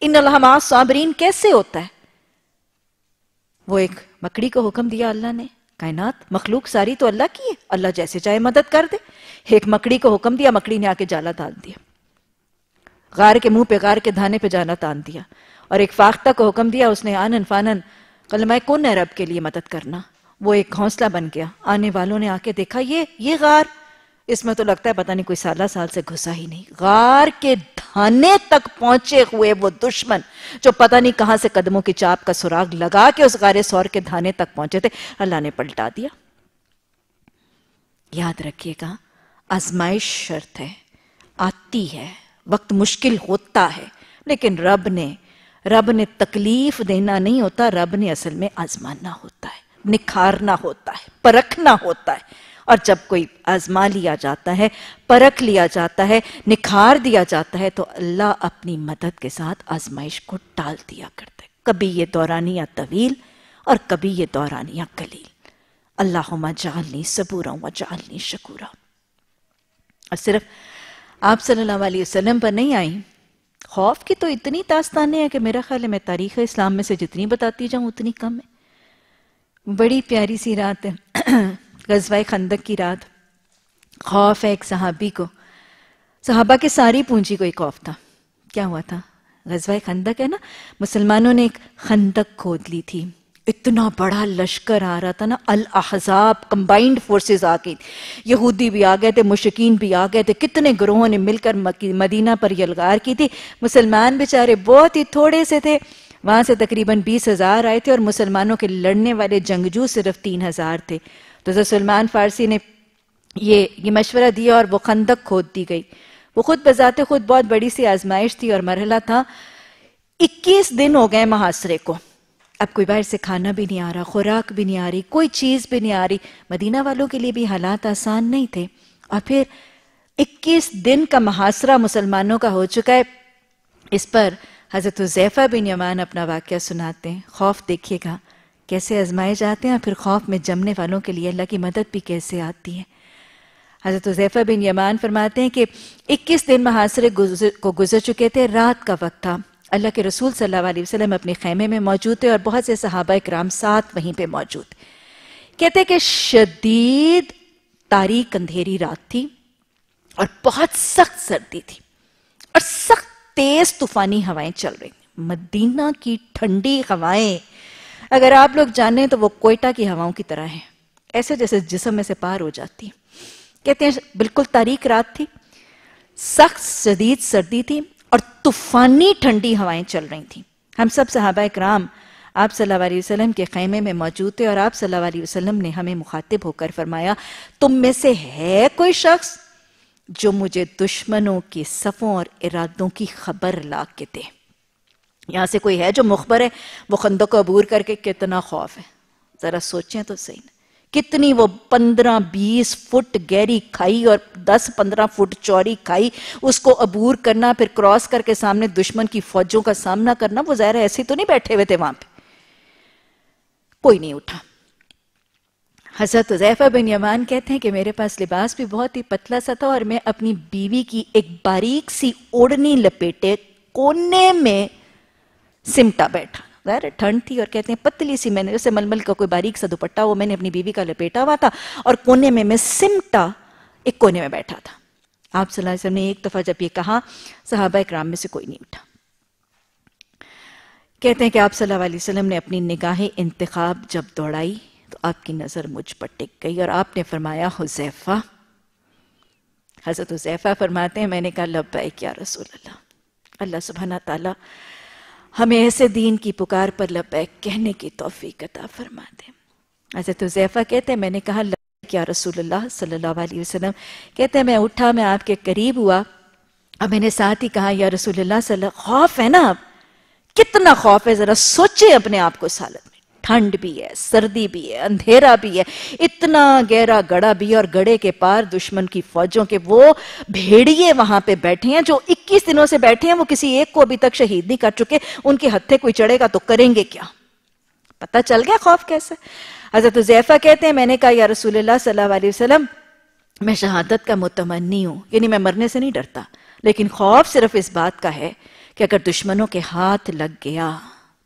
ان اللہ مع الصابرین کیسے ہوتا ہے؟ وہ ایک مکڑی کو حکم دیا اللہ نے۔ کائنات مخلوق ساری تو اللہ کی ہے۔ اللہ جیسے چاہے مدد کر دے۔ ایک مکڑی کو حکم دیا، مکڑی نے آ کے جالا ڈال دیا۔ غار کے منہ پہ، غار کے دھانے پہ جانا تان دیا۔ اور ایک فاختہ کو حکم دیا، اس نے آنن فانن کلمہ کن ہے رب کے لیے مدد کرنا؟ وہ ایک گھونسلہ بن گیا۔ آنے والوں نے آ کے دیکھا، یہ یہ غار۔ اس میں تو لگتا ہے پتہ نہیں کوئی سالہ سال سے گھسا ہی نہیں۔ غار کے دھانے تک پہنچے ہوئے وہ دشمن جو پتہ نہیں کہاں سے قدموں کی چاپ کا سراغ لگا کے اس غار سور کے دھانے تک پہنچے تھے۔ اللہ نے پلٹا دیا۔ یاد رکھیے گا، آزمائش شرط ہے، آتی ہے، وقت مشکل ہوتا ہے، لیکن رب نے رب نے تکلیف دینا نہیں ہوتا، رب نے اصل میں آزمانا ہوتا ہے، نکھارنا ہوتا ہے، پرکھنا ہوتا ہے۔ اور جب کوئی آزما لیا جاتا ہے، پرکھ لیا جاتا ہے، نکھار دیا جاتا ہے، تو اللہ اپنی مدد کے ساتھ آزمائش کو ٹال دیا کرتا ہے۔ کبھی یہ دورانیہ طویل اور کبھی یہ دورانیہ قلیل۔ اللہم جعلنی صبورا و جعلنی شکورا۔ اور صرف آپ صلی اللہ علیہ وسلم پر نہیں آئیں خوف کی تو اتنی داستانیں ہیں کہ میرا خیال ہے میں تاریخ اسلام میں سے جتنی بتاتی جاؤں اتنی کم ہے۔ بڑی پیاری سی رات ہے۔ غزوہ خندق کی رات۔ خوف ہے ایک صحابی کو۔ صحابہ کے ساری پونجی کو ایک خوف تھا۔ کیا ہوا تھا؟ غزوہ خندق ہے نا؟ مسلمانوں نے ایک خندق کھود لی تھی۔ اتنا بڑا لشکر آ رہا تھا نا، الاحزاب کمبائنڈ فورسز آ گئی یہودی بھی آ گئے تھے مشکین بھی آ گئے تھے۔ کتنے گروہوں نے مل کر مدینہ پر یلغار کی تھی۔ مسلمان بیچارے بہت ہی تھوڑے سے تھے۔ وہاں سے تقریباً بیس ہزار آئے تھے اور مسلمانوں کے لڑنے والے جنگجو صرف تین ہزار تھے۔ تو سلمان فارسی نے یہ یہ مشورہ دیا اور وہ خندق کھود دی گئی۔ وہ خود بذات خود بہت بڑی سی آزمائش تھی اور مرحلہ تھا۔ اکیس دن ہو گئے محاصرے کو۔ اب کوئی باہر سے کھانا بھی نہیں آ رہا، خوراک بھی نہیں آ رہی، کوئی چیز بھی نہیں آ رہی۔ مدینہ والوں کے لیے بھی حالات آسان نہیں تھے۔ اور پھر اکیس دن کا محاصرہ مسلمانوں کا ہو چکا ہے۔ اس پر حضرت حضیفہ بن یمان اپنا واقعہ سناتے ہیں۔ خوف دیکھیے گا کیسے ازمائے جاتے ہیں اور پھر خوف میں جمنے والوں کے لیے اللہ کی مدد بھی کیسے آتی ہے۔ حضرت حضیفہ بن یمان فرماتے ہیں کہ اکیس دن محاصرے کو گزر چکے تھے، رات کا وقت تھا۔ اللہ کے رسول صلی اللہ علیہ وسلم اپنے خیمے میں موجود تھے اور بہت سے صحابہ اکرام ساتھ وہیں پہ موجود۔ کہتے کہ شدید تاریخ اندھیری رات تھی اور بہت سخت سردی تھی اور سخت تیز طوفانی ہوائیں چل رہی مدینہ کی ٹھنڈی ہوائیں۔ اگر آپ لوگ جانیں تو وہ کوئٹہ کی ہواؤں کی طرح ہیں۔ ایسے جیسے جسم میں سے پار ہو جاتی۔ کہتے ہیں بالکل تاریخ رات تھی۔ سخت شدید سردی تھی۔ اور طوفانی ٹھنڈی ہوائیں چل رہی تھیں۔ ہم سب صحابہ اکرام آپ صلی اللہ علیہ وسلم کے خیمے میں موجود تھے اور آپ صلی اللہ علیہ وسلم نے ہمیں مخاطب ہو کر فرمایا، تم میں سے ہے کوئی شخص جو مجھے دشمنوں کی صفوں اور ارادوں کی خبر لا کے دے۔ یہاں سے کوئی ہے جو مخبر ہے، وہ خندق کو عبور کر کے کتنا خوف ہے۔ ذرا سوچیں تو صحیح کتنی وہ پندرہ بیس فٹ گہری کھائی اور دس پندرہ فٹ چوری کھائی اس کو عبور کرنا پھر کراس کر کے سامنے دشمن کی فوجوں کا سامنا کرنا، وہ ظاہر ایسے تو نہیں بیٹھے ہوئے تھے وہاں پہ۔ کوئی نہیں اٹھا۔ حضرت عزیفہ بن یمان کہتے ہیں کہ میرے پاس لباس بھی بہت ہی پتلا سا تھا اور میں اپنی بیوی کی ایک باریک سی اوڑنی لپیٹے کونے میں سمٹا بیٹھا۔ ظاہر ٹھنڈ تھی اور کہتے ہیں پتلی سی میں نے جیسے ململ کا کوئی باریک سا دوپٹا وہ میں نے اپنی بیوی کا لپیٹا ہوا تھا اور کونے میں میں سمٹا ایک کونے میں بیٹھا تھا۔ آپ صلی اللہ علیہ وسلم نے ایک دفعہ جب یہ کہا، صحابہ اکرام میں سے کوئی نہیں اٹھا۔ کہتے ہیں کہ آپ صلی اللہ علیہ وسلم نے اپنی نگاہ انتخاب جب دوڑائی تو آپ کی نظر مجھ پر ٹک گئی اور آپ نے فرمایا حضیفہ حضرت حضیفہ فرماتے ہیں، میں نے کہا لبائک یا رسول اللہ۔ اللہ سبحانہ تعالیٰ ہمیں ایسے دین کی پکار پر لبیک کہنے کی توفیق عطا فرما دے۔ حضرت حضیفہ کہتے ہیں، میں نے کہا، لبیک یا رسول اللہ صلی اللہ علیہ وسلم۔ کہتے ہیں، میں اٹھا، میں آپ کے قریب ہوا۔ اب میں نے ساتھ ہی کہا، یا رسول اللہ صلی اللہ خوف ہے نا کتنا خوف ہے، ذرا سوچے اپنے آپ کو سالت۔ ٹھنڈ بھی ہے، سردی بھی ہے، اندھیرا بھی ہے، اتنا گہرا گڑا بھی ہے اور گڑے کے پار دشمن کی فوجوں کے وہ بھیڑیے وہاں پہ بیٹھے ہیں، جو اکیس دنوں سے بیٹھے ہیں، وہ کسی ایک کو ابھی تک شہید نہیں کر چکے۔ ان کے ہتھے کوئی چڑھے گا تو کریں گے کیا؟ پتہ چل گیا خوف کیسے؟ حضرت زیفہ کہتے ہیں، میں نے کہا، یا رسول اللہ صلی اللہ علیہ وسلم، میں شہادت کا متمنی ہوں۔ یعنی میں مرنے سے نہیں ڈرتا، لیکن خوف صرف اس بات کا ہے کہ اگر دشمنوں کے ہاتھ لگ گیا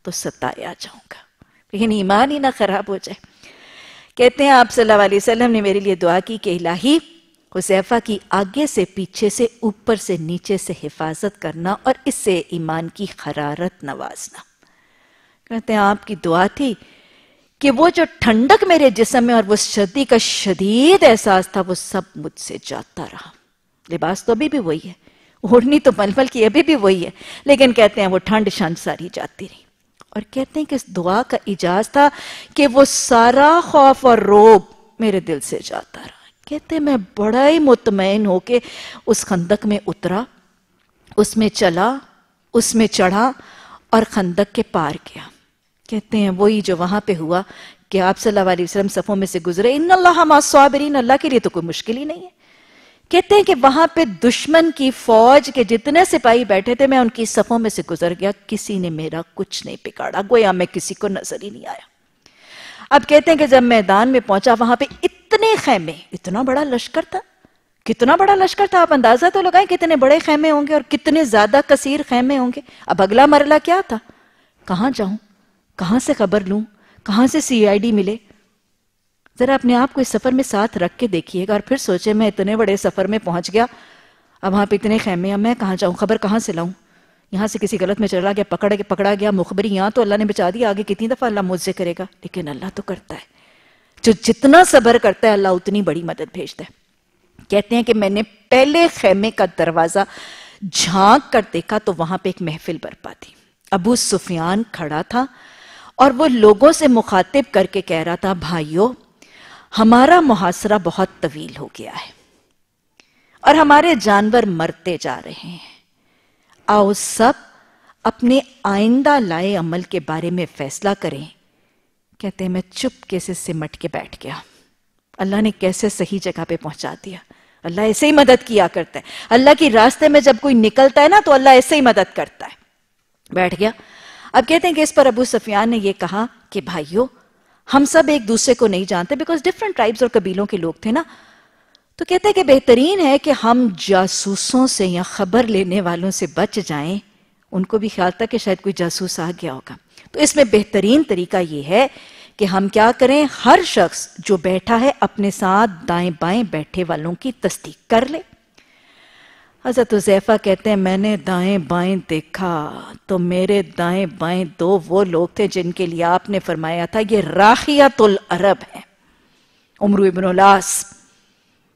تو ستایا جاؤں گا۔ لیکن ایمان ہی نہ خراب ہو جائے۔ کہتے ہیں آپ صلی اللہ علیہ وسلم نے میرے لیے دعا کی کہ الہی حسیفہ کی آگے سے پیچھے سے، اوپر سے نیچے سے حفاظت کرنا اور اس سے ایمان کی خرارت نوازنا۔ کہتے ہیں آپ کی دعا تھی کہ وہ جو ٹھنڈک میرے جسم میں اور وہ سردی کا شدید احساس تھا، وہ سب مجھ سے جاتا رہا۔ لباس تو ابھی بھی وہی ہے، اوڑھنی تو پل کی ابھی بھی وہی ہے، لیکن کہتے ہیں وہ ٹھنڈ شنڈ ساری جاتی رہی۔ اور کہتے ہیں کہ اس دعا کا اجاز تھا کہ وہ سارا خوف اور روب میرے دل سے جاتا رہا۔ کہتے ہیں میں بڑا ہی مطمئن ہو کے اس خندق میں اترا، اس میں چلا، اس میں چڑھا اور خندق کے پار کیا۔ کہتے ہیں وہی جو وہاں پہ ہوا کہ آپ صلی اللہ علیہ وسلم صفوں میں سے گزرے۔ ان اللہ ما صابرین اللہ کے لیے تو کوئی مشکل ہی نہیں ہے۔ کہتے ہیں کہ وہاں پہ دشمن کی فوج کے جتنے سپاہی بیٹھے تھے، میں ان کی صفوں میں سے گزر گیا۔ کسی نے میرا کچھ نہیں پکاڑا، گویا میں کسی کو نظر ہی نہیں آیا۔ اب کہتے ہیں کہ جب میدان میں پہنچا، وہاں پہ اتنے خیمے، اتنا بڑا لشکر تھا۔ کتنا بڑا لشکر تھا، آپ اندازہ تو لگائیں کتنے بڑے خیمے ہوں گے اور کتنے زیادہ کثیر خیمے ہوں گے۔ اب اگلا مرلہ کیا تھا؟ کہاں جاؤں؟ کہاں سے خبر لوں؟ کہاں سے سی آئی ڈی ملے؟ ذرا اپنے آپ کو اس سفر میں ساتھ رکھ کے دیکھیے گا اور پھر سوچے میں اتنے بڑے سفر میں پہنچ گیا، اب وہاں پہ اتنے خیمے، اب میں کہاں جاؤں؟ خبر کہاں سے لاؤں؟ یہاں سے کسی غلط میں چلا گیا، پکڑ کے پکڑا گیا، مخبری یہاں تو اللہ نے بچا دیا، آگے کتنی دفعہ اللہ مجھ سے کرے گا؟ لیکن اللہ تو کرتا ہے۔ جو جتنا صبر کرتا ہے اللہ اتنی بڑی مدد بھیجتا ہے۔ کہتے ہیں کہ میں نے پہلے خیمے کا دروازہ جھانک کر دیکھا تو وہاں پہ ایک محفل برپا تھی۔ ابو سفیان کھڑا تھا اور وہ لوگوں سے مخاطب کر کے کہہ رہا تھا، بھائیو ہمارا محاصرہ بہت طویل ہو گیا ہے اور ہمارے جانور مرتے جا رہے ہیں۔ آؤ سب اپنے آئندہ لائے عمل کے بارے میں فیصلہ کریں۔ کہتے ہیں، میں چپ سے سمٹ کے بیٹھ گیا۔ اللہ نے کیسے صحیح جگہ پہ پہنچا دیا۔ اللہ ایسے ہی مدد کیا کرتا ہے۔ اللہ کی راستے میں جب کوئی نکلتا ہے نا، تو اللہ ایسے ہی مدد کرتا ہے۔ بیٹھ گیا۔ اب کہتے ہیں کہ اس پر ابو سفیان نے یہ کہا کہ بھائیو ہم سب ایک دوسرے کو نہیں جانتے بیکاز ڈفرنٹ ٹرائبز اور قبیلوں کے لوگ تھے نا۔ تو کہتے ہیں کہ بہترین ہے کہ ہم جاسوسوں سے یا خبر لینے والوں سے بچ جائیں۔ ان کو بھی خیال تھا کہ شاید کوئی جاسوس آ گیا ہوگا۔ تو اس میں بہترین طریقہ یہ ہے کہ ہم کیا کریں، ہر شخص جو بیٹھا ہے اپنے ساتھ دائیں بائیں بیٹھے والوں کی تصدیق کر لے۔ اچھا، حضرت عزیفہ کہتے ہیں، میں نے دائیں بائیں دیکھا، تو میرے دائیں بائیں دو وہ لوگ تھے جن کے لیے آپ نے فرمایا تھا، یہ راخیت العرب ہے عمرو ابن الاس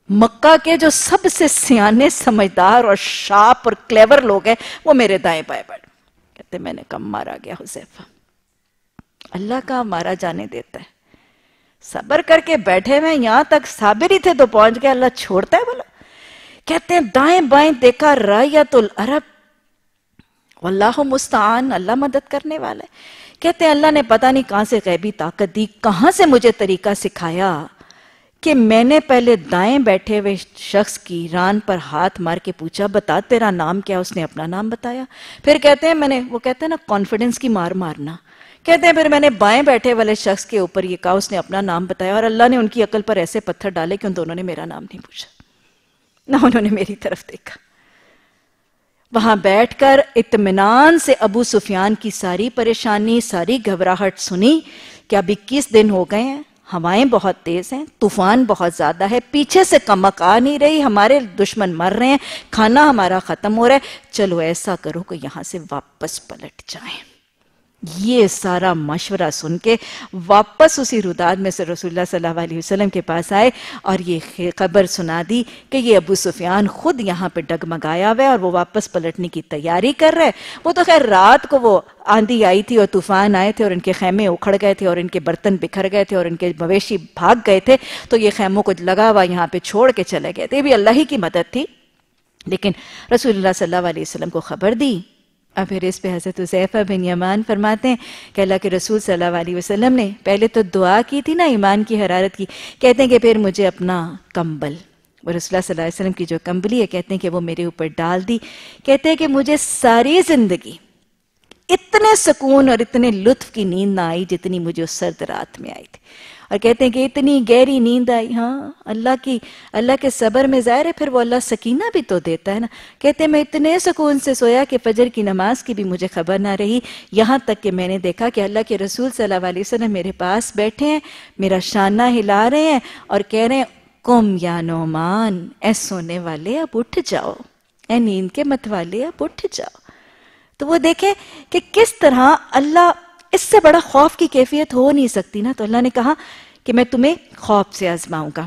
مکہ کے جو سب سے سیانے سمجھدار اور شاپ اور کلیور لوگ ہیں، وہ میرے دائیں بائیں بیٹھ کہتے میں نے کم مارا گیا حضیفہ اللہ کا مارا جانے دیتا ہے۔ صبر کر کے بیٹھے ہوئے یہاں تک صابر ہی تھے تو پہنچ گیا اللہ چھوڑتا ہے بولا کہتے ہیں دائیں بائیں دیکھا رائیت العرب واللہ مستعان، اللہ مدد کرنے والا ہے۔ کہتے ہیں اللہ نے پتہ نہیں کہاں سے غیبی طاقت دی، کہاں سے مجھے طریقہ سکھایا کہ میں نے پہلے دائیں بیٹھے ہوئے شخص کی ران پر ہاتھ مار کے پوچھا، بتا تیرا نام کیا؟ اس نے اپنا نام بتایا۔ پھر کہتے ہیں میں نے، وہ کہتے ہیں نا کانفیڈنس کی مار مارنا۔ کہتے ہیں پھر میں نے بائیں بیٹھے والے شخص کے اوپر یہ کہا، اس نے اپنا نام بتایا اور اللہ نے ان کی عقل پر ایسے پتھر ڈالے کہ ان دونوں نے میرا نام نہیں پوچھا۔ نہ انہوں نے میری طرف دیکھا۔ وہاں بیٹھ کر اطمینان سے ابو سفیان کی ساری پریشانی، ساری گھبراہٹ سنی کہ اب اکیس دن ہو گئے ہیں، ہوائیں بہت تیز ہیں، طوفان بہت زیادہ ہے، پیچھے سے کمک آ نہیں رہی، ہمارے دشمن مر رہے ہیں، کھانا ہمارا ختم ہو رہا ہے۔ چلو ایسا کرو کہ یہاں سے واپس پلٹ جائیں۔ یہ سارا مشورہ سن کے واپس اسی رداد میں سے رسول اللہ صلی اللہ علیہ وسلم کے پاس آئے اور یہ خبر سنا دی کہ یہ ابو سفیان خود یہاں پہ ڈگمگایا ہوا ہے اور وہ واپس پلٹنے کی تیاری کر رہے وہ تو خیر رات کو وہ آندھی آئی تھی اور طوفان آئے تھے اور ان کے خیمے اکھڑ گئے تھے اور ان کے برتن بکھر گئے تھے اور ان کے مویشی بھاگ گئے تھے۔ تو یہ خیموں کو لگا ہوا یہاں پہ چھوڑ کے چلے گئے تھے۔ یہ بھی اللہ ہی کی مدد تھی۔ لیکن رسول اللہ صلی اللہ علیہ وسلم کو خبر دی اور پھر اس پہ حضرت عزیفہ بن یمان فرماتے ہیں کہ اللہ کے رسول صلی اللہ علیہ وسلم نے پہلے تو دعا کی تھی نا ایمان کی، حرارت کی، کہتے ہیں کہ پھر مجھے اپنا کمبل، وہ رسول اللہ صلی اللہ علیہ وسلم کی جو کمبلی ہے، کہتے ہیں کہ وہ میرے اوپر ڈال دی، کہتے ہیں کہ مجھے ساری زندگی اتنے سکون اور اتنے لطف کی نیند نہ آئی جتنی مجھے اس سرد رات میں آئی تھی۔ اور کہتے ہیں کہ اتنی گہری نیند آئی ہاں اللہ کی، اللہ کے صبر میں ظاہر ہے، پھر وہ اللہ سکینہ بھی تو دیتا ہے نا۔ کہتے ہیں، میں اتنے سکون سے سویا کہ فجر کی نماز کی بھی مجھے خبر نہ رہی۔ یہاں تک کہ میں نے دیکھا کہ اللہ کے رسول صلی اللہ علیہ وسلم میرے پاس بیٹھے ہیں، میرا شانہ ہلا رہے ہیں اور کہہ رہے ہیں کم یا نومان اے سونے والے، اب اٹھ جاؤ۔ اے نیند کے مت والے، اب اٹھ جاؤ۔ تو وہ دیکھیں کہ کس طرح اللہ اس سے بڑا خوف کی کیفیت ہو نہیں سکتی نا تو اللہ نے کہا کہ میں تمہیں خوف سے آزماؤں گا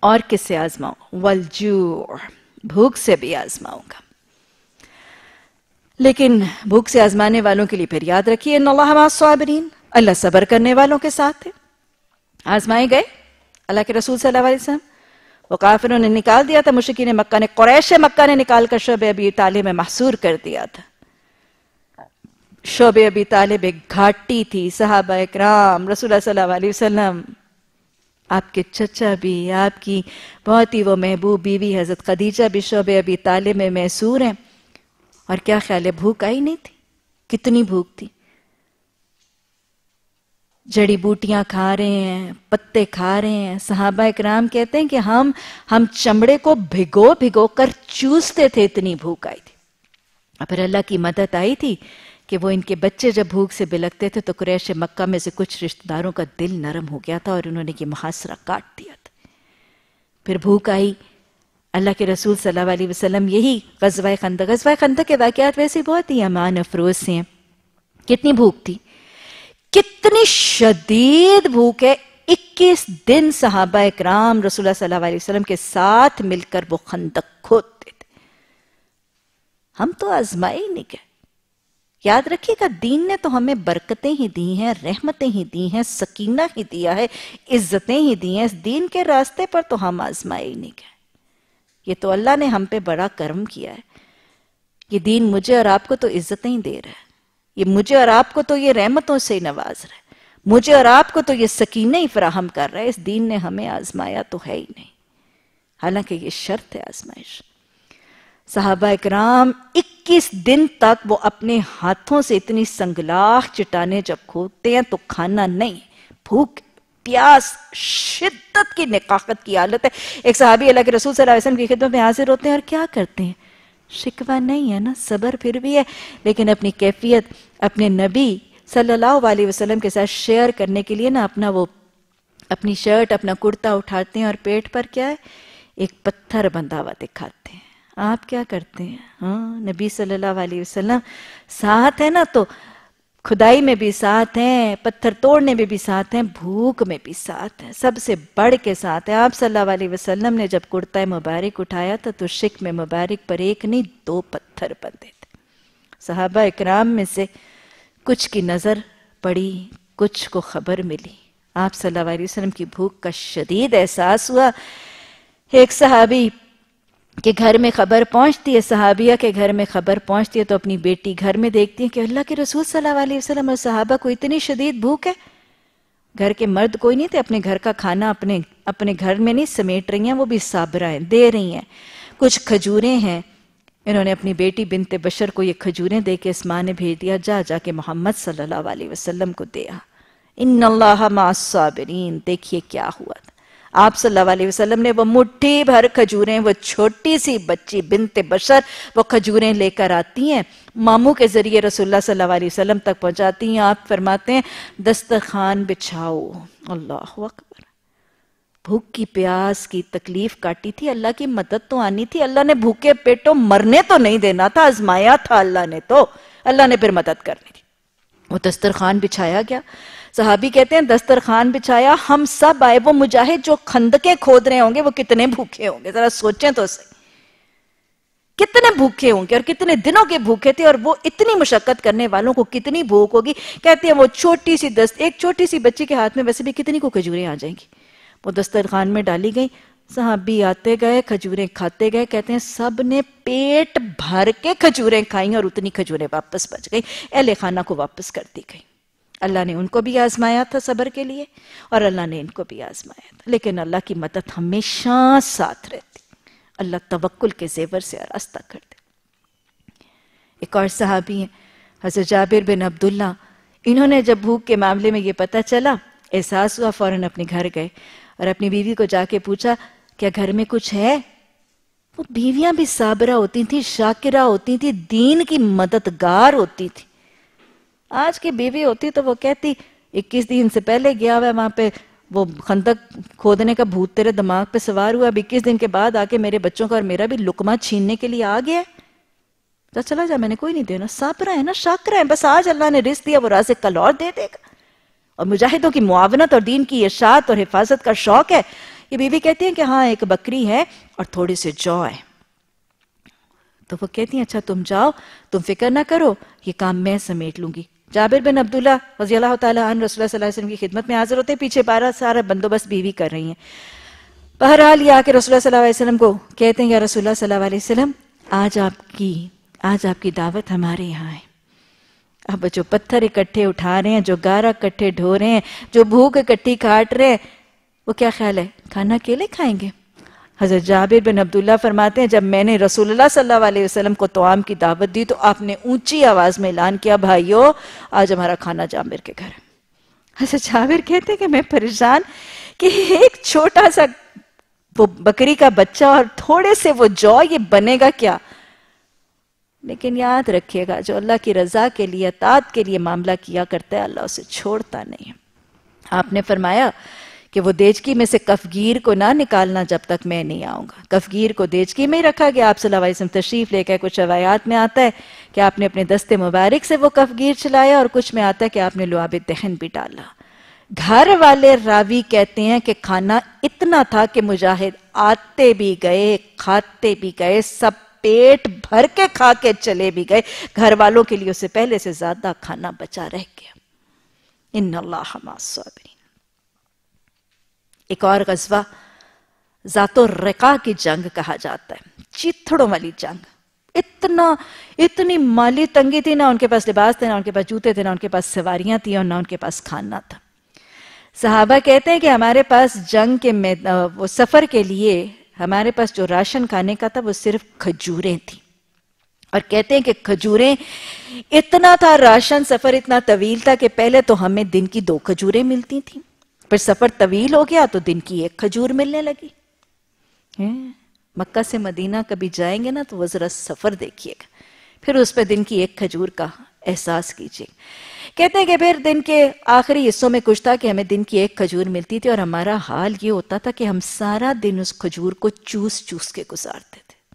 اور کس سے آزماؤں؟ والجوع، بھوک سے بھی آزماؤں گا۔ لیکن بھوک سے آزمانے والوں کے لیے پھر یاد رکھیے اللہ صبر کرنے والوں کے ساتھ آزمائے گئے اللہ کے رسول صلی اللہ علیہ وسلم۔ وہ کافروں نے نکال دیا تھا مشکین مکہ نے، قریش مکہ نے نکال کر شعب ابی طالب میں محصور کر دیا تھا۔ شعب ابی طالب ایک گھاٹی تھی، صحابہ اکرام، رسول اللہ صلی اللہ علیہ وسلم۔ آپ کے چچا بھی، آپ کی بہت ہی وہ محبوب بیوی حضرت خدیجہ بھی شعب ابی طالب میں محصور ہیں۔ اور کیا خیال ہے، بھوک آئی نہیں تھی؟ کتنی بھوک تھی؟ جڑی بوٹیاں کھا رہے ہیں، پتے کھا رہے ہیں۔ صحابہ اکرام کہتے ہیں کہ ہم ہم چمڑے کو بھگو بھگو کر چوستے تھے، اتنی بھوک آئی تھی۔ اور پھر اللہ کی مدد آئی تھی۔ کہ وہ ان کے بچے جب بھوک سے بلکتے تھے تو قریش مکہ میں سے کچھ رشتہ داروں کا دل نرم ہو گیا تھا اور انہوں نے یہ محاصرہ کاٹ دیا تھا۔ پھر بھوک آئی۔ اللہ کے رسول صلی اللہ علیہ وسلم یہی غزوہ خندق غزوہ خندق کے واقعات ویسے بہت ہی امان افروز سے ہیں۔ کتنی بھوک تھی۔ کتنی شدید بھوک ہے۔ اکیس دن صحابہ اکرام رسول اللہ صلی اللہ علیہ وسلم کے ساتھ مل کر وہ خندق کھودتے تھے۔ ہم تو آزمائے نہیں گئے۔ یاد رکھیے گا، دین نے تو ہمیں برکتیں ہی دی ہیں، رحمتیں ہی دی ہیں، سکینہ ہی دیا ہے، عزتیں ہی دی ہیں۔ اس دین کے راستے پر تو ہم آزمائے ہی نہیں گئے۔ یہ تو اللہ نے ہم پہ بڑا کرم کیا ہے۔ یہ دین مجھے اور آپ کو تو عزتیں ہی دے رہا ہے۔ یہ مجھے اور آپ کو تو یہ رحمتوں سے نواز رہا ہے۔ مجھے اور آپ کو تو یہ سکینہ ہی فراہم کر رہا ہے۔ اس دین نے ہمیں آزمایا تو ہے ہی نہیں۔ حالانکہ یہ شرط ہے آزمائش۔ صحابہ اکرام اکیس دن تک وہ اپنے ہاتھوں سے اتنی سنگلاخ چٹانے جب کھوتے ہیں تو کھانا نہیں، بھوک، پیاس، شدت کی نقاقت کی حالت ہے۔ ایک صحابی اللہ کے رسول صلی اللہ علیہ وسلم کی خدمت میں حاضر ہوتے ہیں اور کیا کرتے ہیں؟ شکوہ نہیں ہے نا، صبر پھر بھی ہے۔ لیکن اپنی کیفیت، اپنے نبی صلی اللہ علیہ وسلم کے ساتھ شیئر کرنے کے لیے نا اپنا وہ، اپنی شرٹ، اپنا کرتا اٹھاتے ہیں اور پیٹ پر کیا ہے؟ ایک پتھر بندھا ہوا دکھاتے ہیں۔ آپ کیا کرتے ہیں؟ ہاں نبی صلی اللہ علیہ وسلم ساتھ ہے نا تو خدائی میں بھی ساتھ ہیں، پتھر توڑنے میں بھی ساتھ ہیں، بھوک میں بھی ساتھ ہیں، سب سے بڑھ کے ساتھ ہیں۔ آپ صلی اللہ علیہ وسلم نے جب کرتا مبارک اٹھایا تھا تو شک میں مبارک پر ایک نہیں، دو پتھر بندے تھے۔ صحابہ اکرام میں سے کچھ کی نظر پڑی، کچھ کو خبر ملی۔ آپ صلی اللہ علیہ وسلم کی بھوک کا شدید احساس ہوا۔ ایک صحابی کہ گھر میں خبر پہنچتی ہے، صحابیہ کے گھر میں خبر پہنچتی ہے تو اپنی بیٹی گھر میں دیکھتی ہے کہ اللہ کے رسول صلی اللہ علیہ وسلم اور صحابہ کو اتنی شدید بھوک ہے۔ گھر کے مرد کوئی نہیں تھے، اپنے گھر کا کھانا، اپنے اپنے گھر میں نہیں، سمیٹ رہی ہیں، وہ بھی صابرہ ہیں، دے رہی ہیں۔ کچھ کھجوریں ہیں۔ انہوں نے اپنی بیٹی بنت بشر کو یہ کھجوریں دے کے اس ماں نے بھیج دیا، جا جا کے محمد صلی اللہ علیہ وسلم کو دیا۔ ان اللہ مع الصابرین، دیکھیے کیا ہوا تھا۔ آپ صلی اللہ علیہ وسلم نے وہ مٹھی بھر کھجوریں، وہ چھوٹی سی بچی بنت بشر، وہ کھجوریں لے کر آتی ہیں، ماموں کے ذریعے رسول اللہ صلی اللہ علیہ وسلم تک پہنچاتی ہیں، آپ فرماتے ہیں، دسترخوان بچھاؤ، اللہ اکبر۔ بھوک کی پیاس کی تکلیف کاٹی تھی، اللہ کی مدد تو آنی تھی، اللہ نے بھوکے پیٹوں مرنے تو نہیں دینا تھا ازمایا تھا اللہ نے تو، اللہ نے پھر مدد کرنی تھی۔ وہ دسترخوان بچھایا گیا صحابی کہتے ہیں، دسترخوان بچھایا، ہم سب آئے، وہ مجاہد جو خندقیں کھود رہے ہوں گے، وہ کتنے بھوکے ہوں گے۔ ذرا سوچیں تو صحیح۔ کتنے بھوکے ہوں گے اور کتنے دنوں کے بھوکے تھے اور وہ اتنی مشقت کرنے والوں کو کتنی بھوک ہوگی۔ کہتے ہیں، وہ چھوٹی سی دست، ایک چھوٹی سی بچی کے ہاتھ میں ویسے بھی کتنی کو کھجوریں آ جائیں گی۔ وہ دسترخوان میں ڈالی گئی صحابی آتے گئے، کھجوریں کھاتے گئے، کہتے ہیں، سب نے پیٹ بھر کے کھجوریں کھائیں اور اتنی کھجوریں واپس بچ گئی اہل خانہ کو واپس کر دی گئی اللہ نے ان کو بھی آزمایا تھا صبر کے لیے اور اللہ نے ان کو بھی آزمایا تھا۔ لیکن اللہ کی مدد ہمیشہ ساتھ رہتی۔ اللہ توکل کے زیور سے آراستہ کر دے ایک اور صحابی ہیں، حضرت جابر بن عبداللہ۔ انہوں نے جب بھوک کے معاملے میں یہ پتہ چلا، احساس ہوا فوراً اپنے گھر گئے اور اپنی بیوی کو جا کے پوچھا، کیا گھر میں کچھ ہے؟ وہ بیویاں بھی صابرہ ہوتی تھیں، شاکرہ ہوتی تھیں، دین کی مددگار ہوتی تھیں۔ آج کی بیوی ہوتی تو وہ کہتی، اکیس دن سے پہلے گیا ہوا ہے وہاں پہ، وہ خندق کھودنے کا بھوت تیرے دماغ پہ سوار ہوا اب اکیس دن کے بعد آ کے میرے بچوں کا اور میرا بھی لکمہ چھیننے کے لیے آ گیا جا چلا جا، میں نے کوئی نہیں دینا۔ سابرہ ہے نا، شاکرہ ہے۔ بس آج اللہ نے رزق دیا، وہ رازق کل اور دے دے گا۔ اور مجاہدوں کی معاونت اور دین کی اشاعت اور حفاظت کا شوق ہے۔ یہ بیوی کہتی ہیں کہ ہاں ایک بکری ہے اور تھوڑی سے جو ہے۔ تو وہ کہتی ہیں اچھا تم جاؤ، تم فکر نہ کرو، یہ کام میں سمیٹ لوں گی۔ جابر بن عبداللہ رضی اللہ تعالیٰ عنہ رسول اللہ صلی اللہ علیہ وسلم کی خدمت میں حاضر ہوتے ہیں پیچھے بارہ سارا بندوبست بیوی کر رہی ہیں۔ بہرحال یہ آ کے رسول اللہ صلی اللہ علیہ وسلم کو کہتے ہیں، یا رسول اللہ صلی اللہ علیہ وسلم، آج آپ کی، آج آپ کی دعوت ہمارے یہاں ہے۔ اب جو پتھر اکٹھے اٹھا رہے ہیں، جو گارا اکٹھے ڈھو رہے ہیں، جو بھوک اکٹھی کاٹ رہے ہیں، وہ کیا خیال ہے؟ کھانا اکیلے کھائیں گے؟ حضرت جابر بن عبداللہ فرماتے ہیں، جب میں نے رسول اللہ صلی اللہ علیہ وسلم کو توام کی دعوت دی تو آپ نے اونچی آواز میں اعلان کیا، بھائیو، آج ہمارا کھانا جابر کے گھر حضرت جابر کہتے ہیں کہ میں پریشان کہ ایک چھوٹا سا وہ بکری کا بچہ اور تھوڑے سے وہ جو، یہ بنے گا کیا؟ لیکن یاد رکھیے گا، جو اللہ کی رضا کے لیے، اطاعت کے لیے معاملہ کیا کرتا ہے، اللہ اسے چھوڑتا نہیں۔ آپ نے فرمایا کہ وہ دیجکی میں سے کفگیر کو نہ نکالنا جب تک میں نہیں آؤں گا۔ کفگیر کو دیجکی میں ہی رکھا گیا۔ آپ صلی اللہ علیہ وسلم تشریف لے کے کچھ روایات میں آتا ہے کہ آپ نے اپنے دست مبارک سے وہ کفگیر چلایا اور کچھ میں آتا ہے کہ آپ نے لعاب دہن بھی ڈالا۔ گھر والے راوی کہتے ہیں کہ کھانا اتنا تھا کہ مجاہد آتے بھی گئے، کھاتے بھی گئے، سب پیٹ بھر کے کھا کے چلے بھی گئے۔ گھر والوں کے لیے اسے پہلے سے زیادہ کھانا بچا رہ گیا۔ ان اللہ ایک اور غزوہ ذات و رقا کی جنگ کہا جاتا ہے۔ چیتھڑوں والی جنگ۔ اتنا، اتنی مالی تنگی تھی نہ ان کے پاس لباس تھے، نہ ان کے پاس جوتے تھے، نہ ان کے پاس سواریاں تھیں اور نہ ان کے پاس کھانا تھا۔ صحابہ کہتے ہیں کہ ہمارے پاس جنگ کے وہ سفر کے لیے ہمارے پاس جو راشن کھانے کا تھا، وہ صرف کھجوریں تھیں۔ اور کہتے ہیں کہ کھجوریں، اتنا تھا راشن سفر، اتنا طویل تھا کہ پہلے تو ہمیں دن کی دو کھجوریں ملتی تھیں۔ پھر سفر طویل ہو گیا تو دن کی ایک کھجور ملنے لگی۔ ہاں، مکہ سے مدینہ کبھی جائیں گے نا تو وہ ذرا سفر دیکھیے گا۔ پھر اس پہ دن کی ایک کھجور کا احساس کیجیے۔ کہتے ہیں کہ پھر دن کے آخری حصوں میں کچھ تھا کہ ہمیں دن کی ایک کھجور ملتی تھی اور ہمارا حال یہ ہوتا تھا کہ ہم سارا دن اس کھجور کو چوس چوس کے گزارتے تھے۔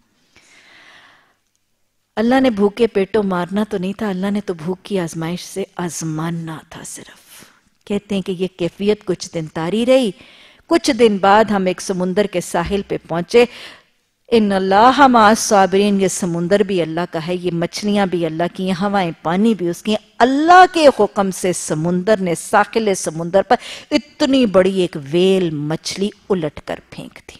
اللہ نے بھوکے پیٹوں مارنا تو نہیں تھا، اللہ نے تو بھوک کی آزمائش سے آزماننا تھا صرف۔ کہتے ہیں کہ یہ کیفیت کچھ دن تاری رہی۔ کچھ دن بعد ہم ایک سمندر کے ساحل پہ پہنچے۔ ان اللہ صابرین یہ سمندر بھی اللہ کا ہے، یہ مچھلیاں بھی اللہ کی ہیں، ہوائیں پانی بھی اس کی ہیں۔ اللہ کے حکم سے سمندر نے ساحل سمندر پر اتنی بڑی ایک ویل مچھلی الٹ کر پھینک دی۔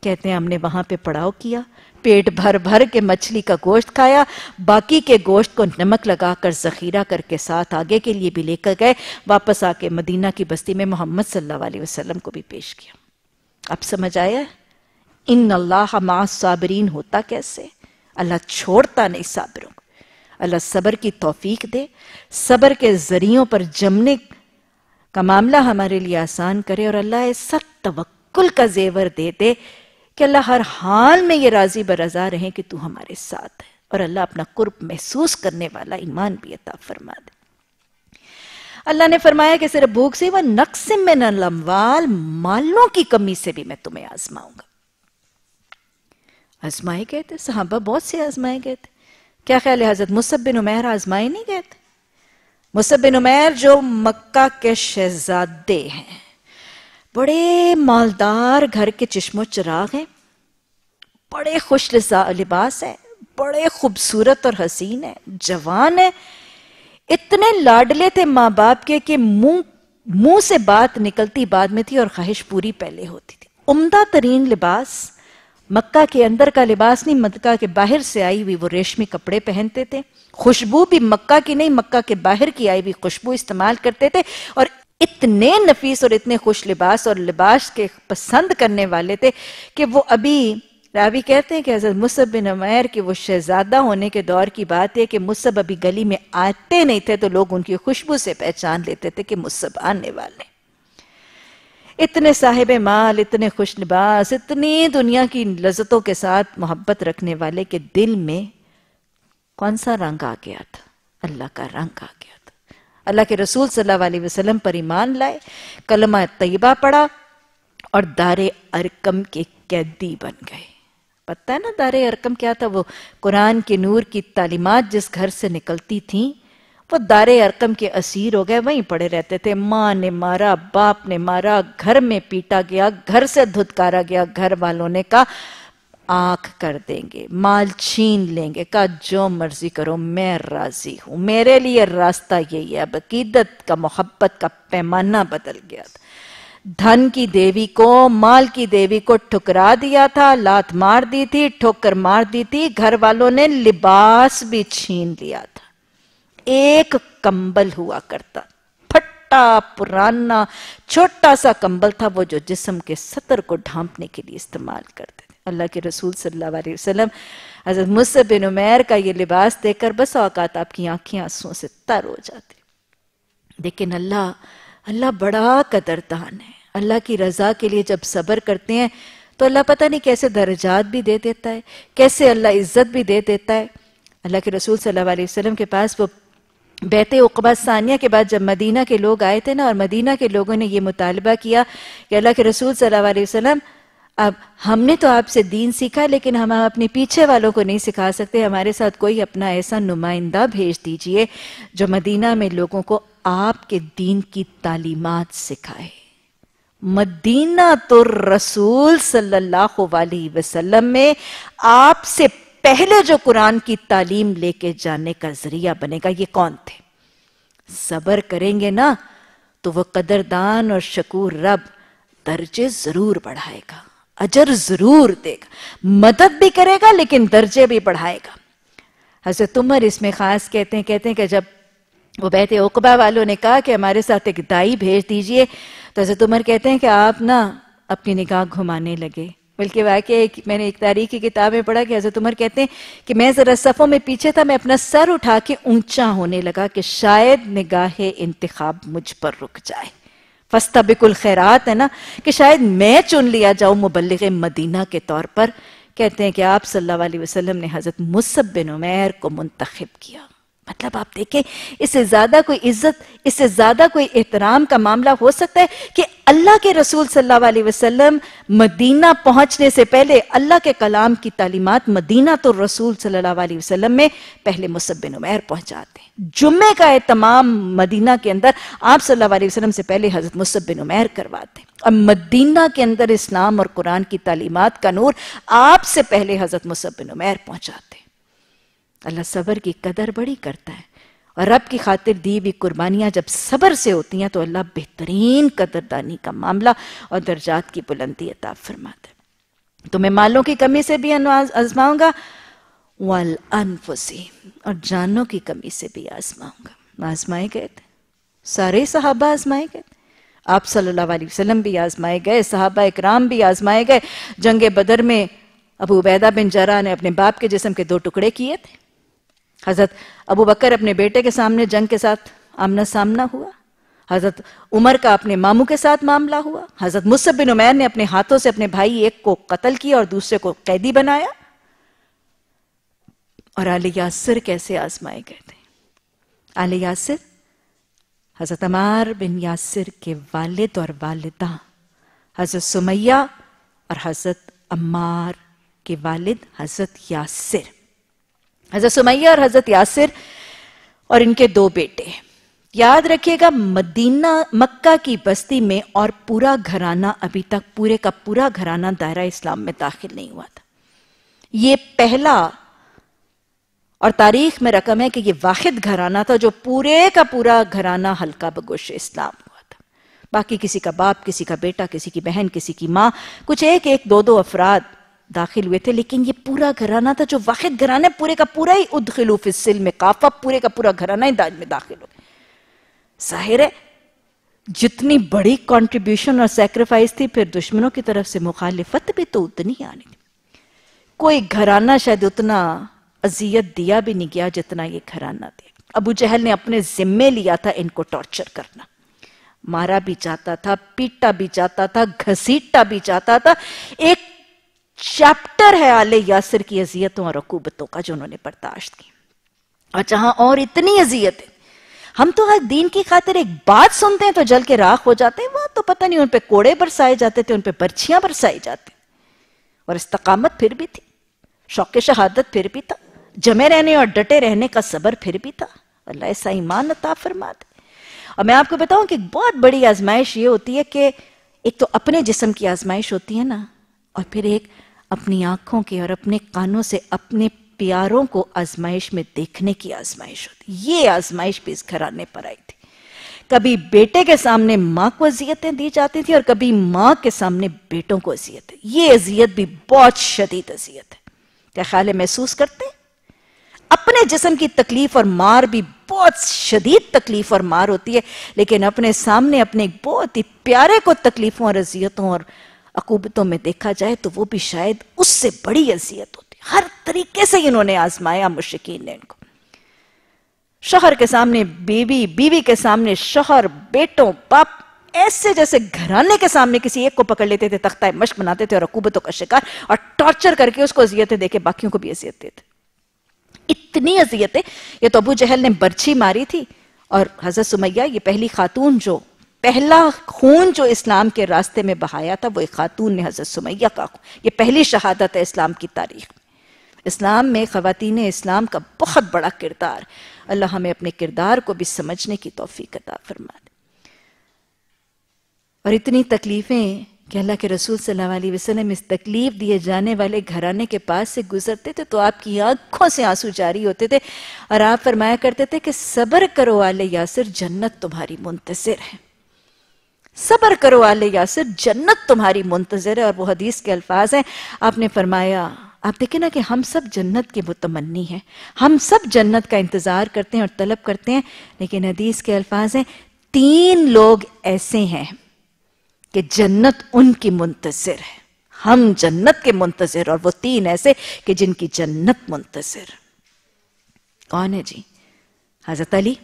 کہتے ہیں ہم نے وہاں پہ پڑاؤ کیا۔ پیٹ بھر بھر کے مچھلی کا گوشت کھایا، باقی کے گوشت کو نمک لگا کر ذخیرہ کر کے ساتھ آگے کے لیے بھی لے کر گئے، واپس آ کے مدینہ کی بستی میں محمد صلی اللہ علیہ وسلم کو بھی پیش کیا۔ اب سمجھ آیا؟ ان اللہ مع صابرین ہوتا کیسے؟ اللہ چھوڑتا نہیں صابروں کو۔ اللہ صبر کی توفیق دے، صبر کے ذریعوں پر جمنے کا معاملہ ہمارے لیے آسان کرے اور اللہ ایسا توکل کا زیور دے دے۔ کہ اللہ ہر حال میں یہ راضی برضا رہے کہ تو ہمارے ساتھ ہے اور اللہ اپنا قرب محسوس کرنے والا ایمان بھی عطا فرما دے۔ اللہ نے فرمایا کہ صرف بھوک سے وہ نقص من الاموال مالوں کی کمی سے بھی میں تمہیں آزماؤں گا۔ آزمائے گئے تھے، صحابہ بہت سے آزمائے گئے تھے۔ کیا خیال ہے حضرت مصب بن عمیر آزمائے نہیں گئے تھے؟ مصب بن عمیر جو مکہ کے شہزادے ہیں۔ بڑے مالدار گھر کے چشم و چراغ ہیں۔ بڑے خوش لباس ہیں، بڑے خوبصورت اور حسین ہیں، جوان ہیں۔ اتنے لاڈلے تھے ماں باپ کے کہ منہ سے بات نکلتی بعد میں تھی اور خواہش پوری پہلے ہوتی تھی۔ عمدہ ترین لباس، مکہ کے اندر کا لباس نہیں، مکہ کے باہر سے آئی ہوئی وہ ریشمی کپڑے پہنتے تھے۔ خوشبو بھی مکہ کی نہیں، مکہ کے باہر کی آئی ہوئی خوشبو استعمال کرتے تھے اور اتنے نفیس اور اتنے خوش لباس اور لباس کے پسند کرنے والے تھے کہ وہ ابھی، راوی کہتے ہیں کہ حضرت مصب بن عمیر کے وہ شہزادہ ہونے کے دور کی بات ہے کہ مصب ابھی گلی میں آتے نہیں تھے تو لوگ ان کی خوشبو سے پہچان لیتے تھے کہ مصب آنے والے اتنے صاحب مال، اتنے خوش لباس، اتنی دنیا کی لذتوں کے ساتھ محبت رکھنے والے کے دل میں کون سا رنگ آ گیا تھا؟ اللہ کا رنگ آ گیا۔ اللہ کے رسول صلی اللہ علیہ وسلم پر ایمان لائے، کلمہ طیبہ پڑا اور دار ارکم کے قیدی بن گئے۔ پتہ ہے نا دار ارکم کیا تھا؟ وہ قرآن کے نور کی تعلیمات جس گھر سے نکلتی تھیں، وہ دار ارکم کے اسیر ہو گئے، وہیں پڑے رہتے تھے۔ ماں نے مارا، باپ نے مارا، گھر میں پیٹا گیا، گھر سے دھتکارا گیا، گھر والوں نے کہا آنکھ کر دیں گے، مال چھین لیں گے، کہا، جو مرضی کرو، میں راضی ہوں۔ میرے لیے راستہ یہی ہے، اب عقیدت کا، محبت کا پیمانہ بدل گیا تھا۔ دھن کی دیوی کو، مال کی دیوی کو ٹھکرا دیا تھا، لات مار دی تھی، ٹھوکر مار دی تھی، گھر والوں نے لباس بھی چھین لیا تھا۔ ایک کمبل ہوا کرتا، پھٹا، پرانا، چھوٹا سا کمبل تھا، وہ جو جسم کے سطر کو ڈھانپنے کے لیے استعمال کرتے۔ تھے اللہ کے رسول صلی اللہ علیہ وسلم، حضرت مصب بن عمیر کا یہ لباس دیکھ کر بس اوقات آپ کی آنکھیں آنسوں سے تر ہو جاتی۔ لیکن اللہ اللہ بڑا قدردان ہے۔ اللہ کی رضا کے لیے جب صبر کرتے ہیں، تو اللہ پتہ نہیں کیسے درجات بھی دے دیتا ہے، کیسے اللہ عزت بھی دے دیتا ہے۔ اللہ کے رسول صلی اللہ علیہ وسلم کے پاس وہ بیت اقبا ثانیہ کے بعد جب مدینہ کے لوگ آئے تھے نا، اور مدینہ کے لوگوں نے یہ مطالبہ کیا کہ اللہ کے رسول صلی اللہ علیہ وسلم اب ہم نے تو آپ سے دین سیکھا، لیکن ہم اپنے پیچھے والوں کو نہیں سکھا سکتے۔ ہمارے ساتھ کوئی اپنا ایسا نمائندہ بھیج دیجیے جو مدینہ میں لوگوں کو آپ کے دین کی تعلیمات سکھائے۔ مدینہ تو رسول صلی اللہ علیہ وسلم میں آپ سے پہلے جو قرآن کی تعلیم لے کے جانے کا ذریعہ بنے گا، یہ کون تھے؟ صبر کریں گے نا تو وہ قدردان اور شکور رب درجے ضرور بڑھائے گا۔ اجر ضرور دے گا۔ مدد بھی کرے گا لیکن درجے بھی بڑھائے گا۔ حضرت عمر اس میں خاص کہتے ہیں کہتے ہیں کہ جب وہ بیت اقبا والوں نے کہا کہ ہمارے ساتھ ایک دائی بھیج دیجیے، تو حضرت عمر کہتے ہیں کہ آپ نا اپنی نگاہ گھمانے لگے۔ بلکہ واقعی میں نے ایک تاریخی کتاب میں پڑھا کہ حضرت عمر کہتے ہیں کہ میں ذرا صفوں میں پیچھے تھا، میں اپنا سر اٹھا کے اونچا ہونے لگا کہ شاید نگاہ انتخاب مجھ پر رک جائے۔ فستبک الخیرات ہے نا؟ کہ شاید میں چن لیا جاؤں مبلغ مدینہ کے طور پر۔ کہتے ہیں کہ آپ صلی اللہ علیہ وسلم نے حضرت مصب بن عمیر کو منتخب کیا۔ مطلب آپ دیکھیں، اس سے زیادہ کوئی عزت، اس سے زیادہ کوئی احترام کا معاملہ ہو سکتا ہے کہ اللہ کے رسول صلی اللہ علیہ وسلم مدینہ پہنچنے سے پہلے اللہ کے کلام کی تعلیمات مدینہ تو رسول صلی اللہ علیہ وسلم میں پہلے مصب بن عمیر پہنچاتے ہیں۔ جمعے کا اہتمام مدینہ کے اندر آپ صلی اللہ علیہ وسلم سے پہلے حضرت مصب بن عمیر کرواتے ہیں۔ اور مدینہ کے اندر اسلام اور قرآن کی تعلیمات کا نور آپ سے پہلے حضرت مصب بن عمیر پہنچاتے ہیں۔ اللہ صبر کی قدر بڑی کرتا ہے۔ اور رب کی خاطر دی بھی قربانیاں جب صبر سے ہوتی ہیں تو اللہ بہترین قدردانی کا معاملہ اور درجات کی بلندی عطا فرماتا ہے۔ تو میں مالوں کی کمی سے بھی آزماؤں گا والانفسی اور جانوں کی کمی سے بھی آزماؤں گا۔ آزمائے گئے تھے۔ سارے صحابہ آزمائے گئے تھے۔ آپ صلی اللہ علیہ وسلم بھی آزمائے گئے، صحابہ اکرام بھی آزمائے گئے۔ جنگ بدر میں ابو عبیدہ بن جرہ نے اپنے باپ کے جسم کے دو ٹکڑے کیے تھے۔ حضرت ابو بکر اپنے بیٹے کے سامنے جنگ کے ساتھ آمنا سامنا ہوا۔ حضرت عمر کا اپنے ماموں کے ساتھ معاملہ ہوا۔ حضرت مصب بن عمیر نے اپنے ہاتھوں سے اپنے بھائی ایک کو قتل کیا اور دوسرے کو قیدی بنایا۔ اور آل یاسر کیسے آزمائے گئے تھے۔ آل یاسر، حضرت عمار بن یاسر کے والد اور والدہ، حضرت سمیہ اور حضرت عمار کے والد، حضرت یاسر۔ حضرت سمیہ اور حضرت یاسر اور ان کے دو بیٹے۔ یاد رکھیے گا، مدینہ، مکہ کی بستی میں اور پورا گھرانہ ابھی تک، پورے کا پورا گھرانہ دائرہ اسلام میں داخل نہیں ہوا تھا۔ یہ پہلا اور تاریخ میں رقم ہے کہ یہ واحد گھرانہ تھا جو پورے کا پورا گھرانہ ہلکا بگوش اسلام ہوا تھا۔ باقی کسی کا باپ، کسی کا بیٹا، کسی کی بہن، کسی کی ماں، کچھ ایک ایک، دو دو افراد داخل ہوئے تھے، لیکن یہ پورا گھرانہ تھا جو واحد گھرانہ پورے کا پورا ہی ادخلو فی السلم کافہ پورے کا پورا گھرانہ ہی داج میں داخل ہو ظاہر ہے، جتنی بڑی کانٹریبیوشن اور سیکریفائز تھی، پھر دشمنوں کی طرف سے مخالفت بھی تو اتنی آنی تھی۔ کوئی گھرانہ شاید اتنا عذیت دیا بھی نہیں گیا جتنا یہ گھرانہ دیا ابو جہل نے اپنے ذمے لیا تھا ان کو ٹارچر کرنا۔ مارا بھی چاہتا تھا، پیٹا بھی چاہتا تھا، گھسیٹا بھی چاہتا تھا۔ ایک چیپٹر ہے آل یاسر کی عذیتوں اور عقوبتوں کا جو انہوں نے برداشت کی۔ اور جہاں اور اتنی عذیت ہے ہم تو آج دین کی خاطر ایک بات سنتے ہیں تو جل کے راکھ ہو جاتے ہیں، وہاں تو پتہ نہیں ان پہ کوڑے برسائے جاتے تھے، ان پہ برچیاں برسائی جاتے اور استقامت پھر بھی تھی، شوق شہادت پھر بھی تھا، جمے رہنے اور ڈٹے رہنے کا صبر پھر بھی تھا۔ اللہ ایسا ایمان عطا فرما دے۔ اور میں آپ کو بتاؤں کہ بہت بڑی آزمائش یہ ہوتی ہے کہ ایک تو اپنے جسم کی آزمائش ہوتی ہے نا، اور پھر ایک اپنی آنکھوں کے اور اپنے کانوں سے اپنے پیاروں کو آزمائش میں دیکھنے کی آزمائش ہوتی۔ یہ آزمائش بھی اس گھرانے پر آئی تھی۔ کبھی بیٹے کے سامنے ماں کو عذیتیں دی جاتی تھی اور کبھی ماں کے سامنے بیٹوں کو عذیتیں یہ عذیت بھی بہت شدید عذیت ہے۔ کیا خیال محسوس کرتے ہیں؟ اپنے جسم کی تکلیف اور مار بھی بہت شدید تکلیف اور مار ہوتی ہے، لیکن اپنے سامنے اپنے بہت ہی پیارے کو تکلیفوں اور عذیتوں اور عقوبتوں میں دیکھا جائے تو وہ بھی شاید اس سے بڑی عذیت ہوتی ہے۔ ہر طریقے سے انہوں نے آزمایا مشکین نے ان کو۔ شوہر کے سامنے، بیوی بیوی کے سامنے، شوہر، بیٹوں، باپ ایسے جیسے گھرانے کے سامنے کسی ایک کو پکڑ لیتے تھے، تختہ مشق بناتے تھے اور عقوبتوں کا شکار اور ٹارچر کر کے اس کو عذیتیں دے کے باقیوں کو بھی عذیت دیتے اتنی عذیتیں یہ تو ابو جہل نے برچھی ماری تھی اور حضرت سمیہ، یہ پہلی خاتون جو پہلا خون جو اسلام کے راستے میں بہایا تھا وہ ایک خاتون نے حضرت سمیہ کا خون۔ یہ پہلی شہادت ہے اسلام کی تاریخ میں۔ اسلام میں خواتین اسلام کا بہت بڑا کردار۔ اللہ ہمیں اپنے کردار کو بھی سمجھنے کی توفیق عطا فرما دے اور اتنی تکلیفیں کہ اللہ کے رسول صلی اللہ علیہ وسلم اس تکلیف دیے جانے والے گھرانے کے پاس سے گزرتے تھے تو آپ کی آنکھوں سے آنسو جاری ہوتے تھے اور آپ فرمایا کرتے تھے کہ صبر کرو آل یاسر، جنت تمہاری منتظر ہے۔ صبر کرو آل یاسر، جنت تمہاری منتظر ہے اور وہ حدیث کے الفاظ ہیں۔ آپ نے فرمایا، آپ دیکھیں نا کہ ہم سب جنت کے متمنی ہیں۔ ہم سب جنت کا انتظار کرتے ہیں اور طلب کرتے ہیں، لیکن حدیث کے الفاظ ہیں، تین لوگ ایسے ہیں کہ جنت ان کی منتظر ہے۔ ہم جنت کے منتظر اور وہ تین ایسے کہ جن کی جنت منتظر۔ کون ہے جی؟ حضرت علی،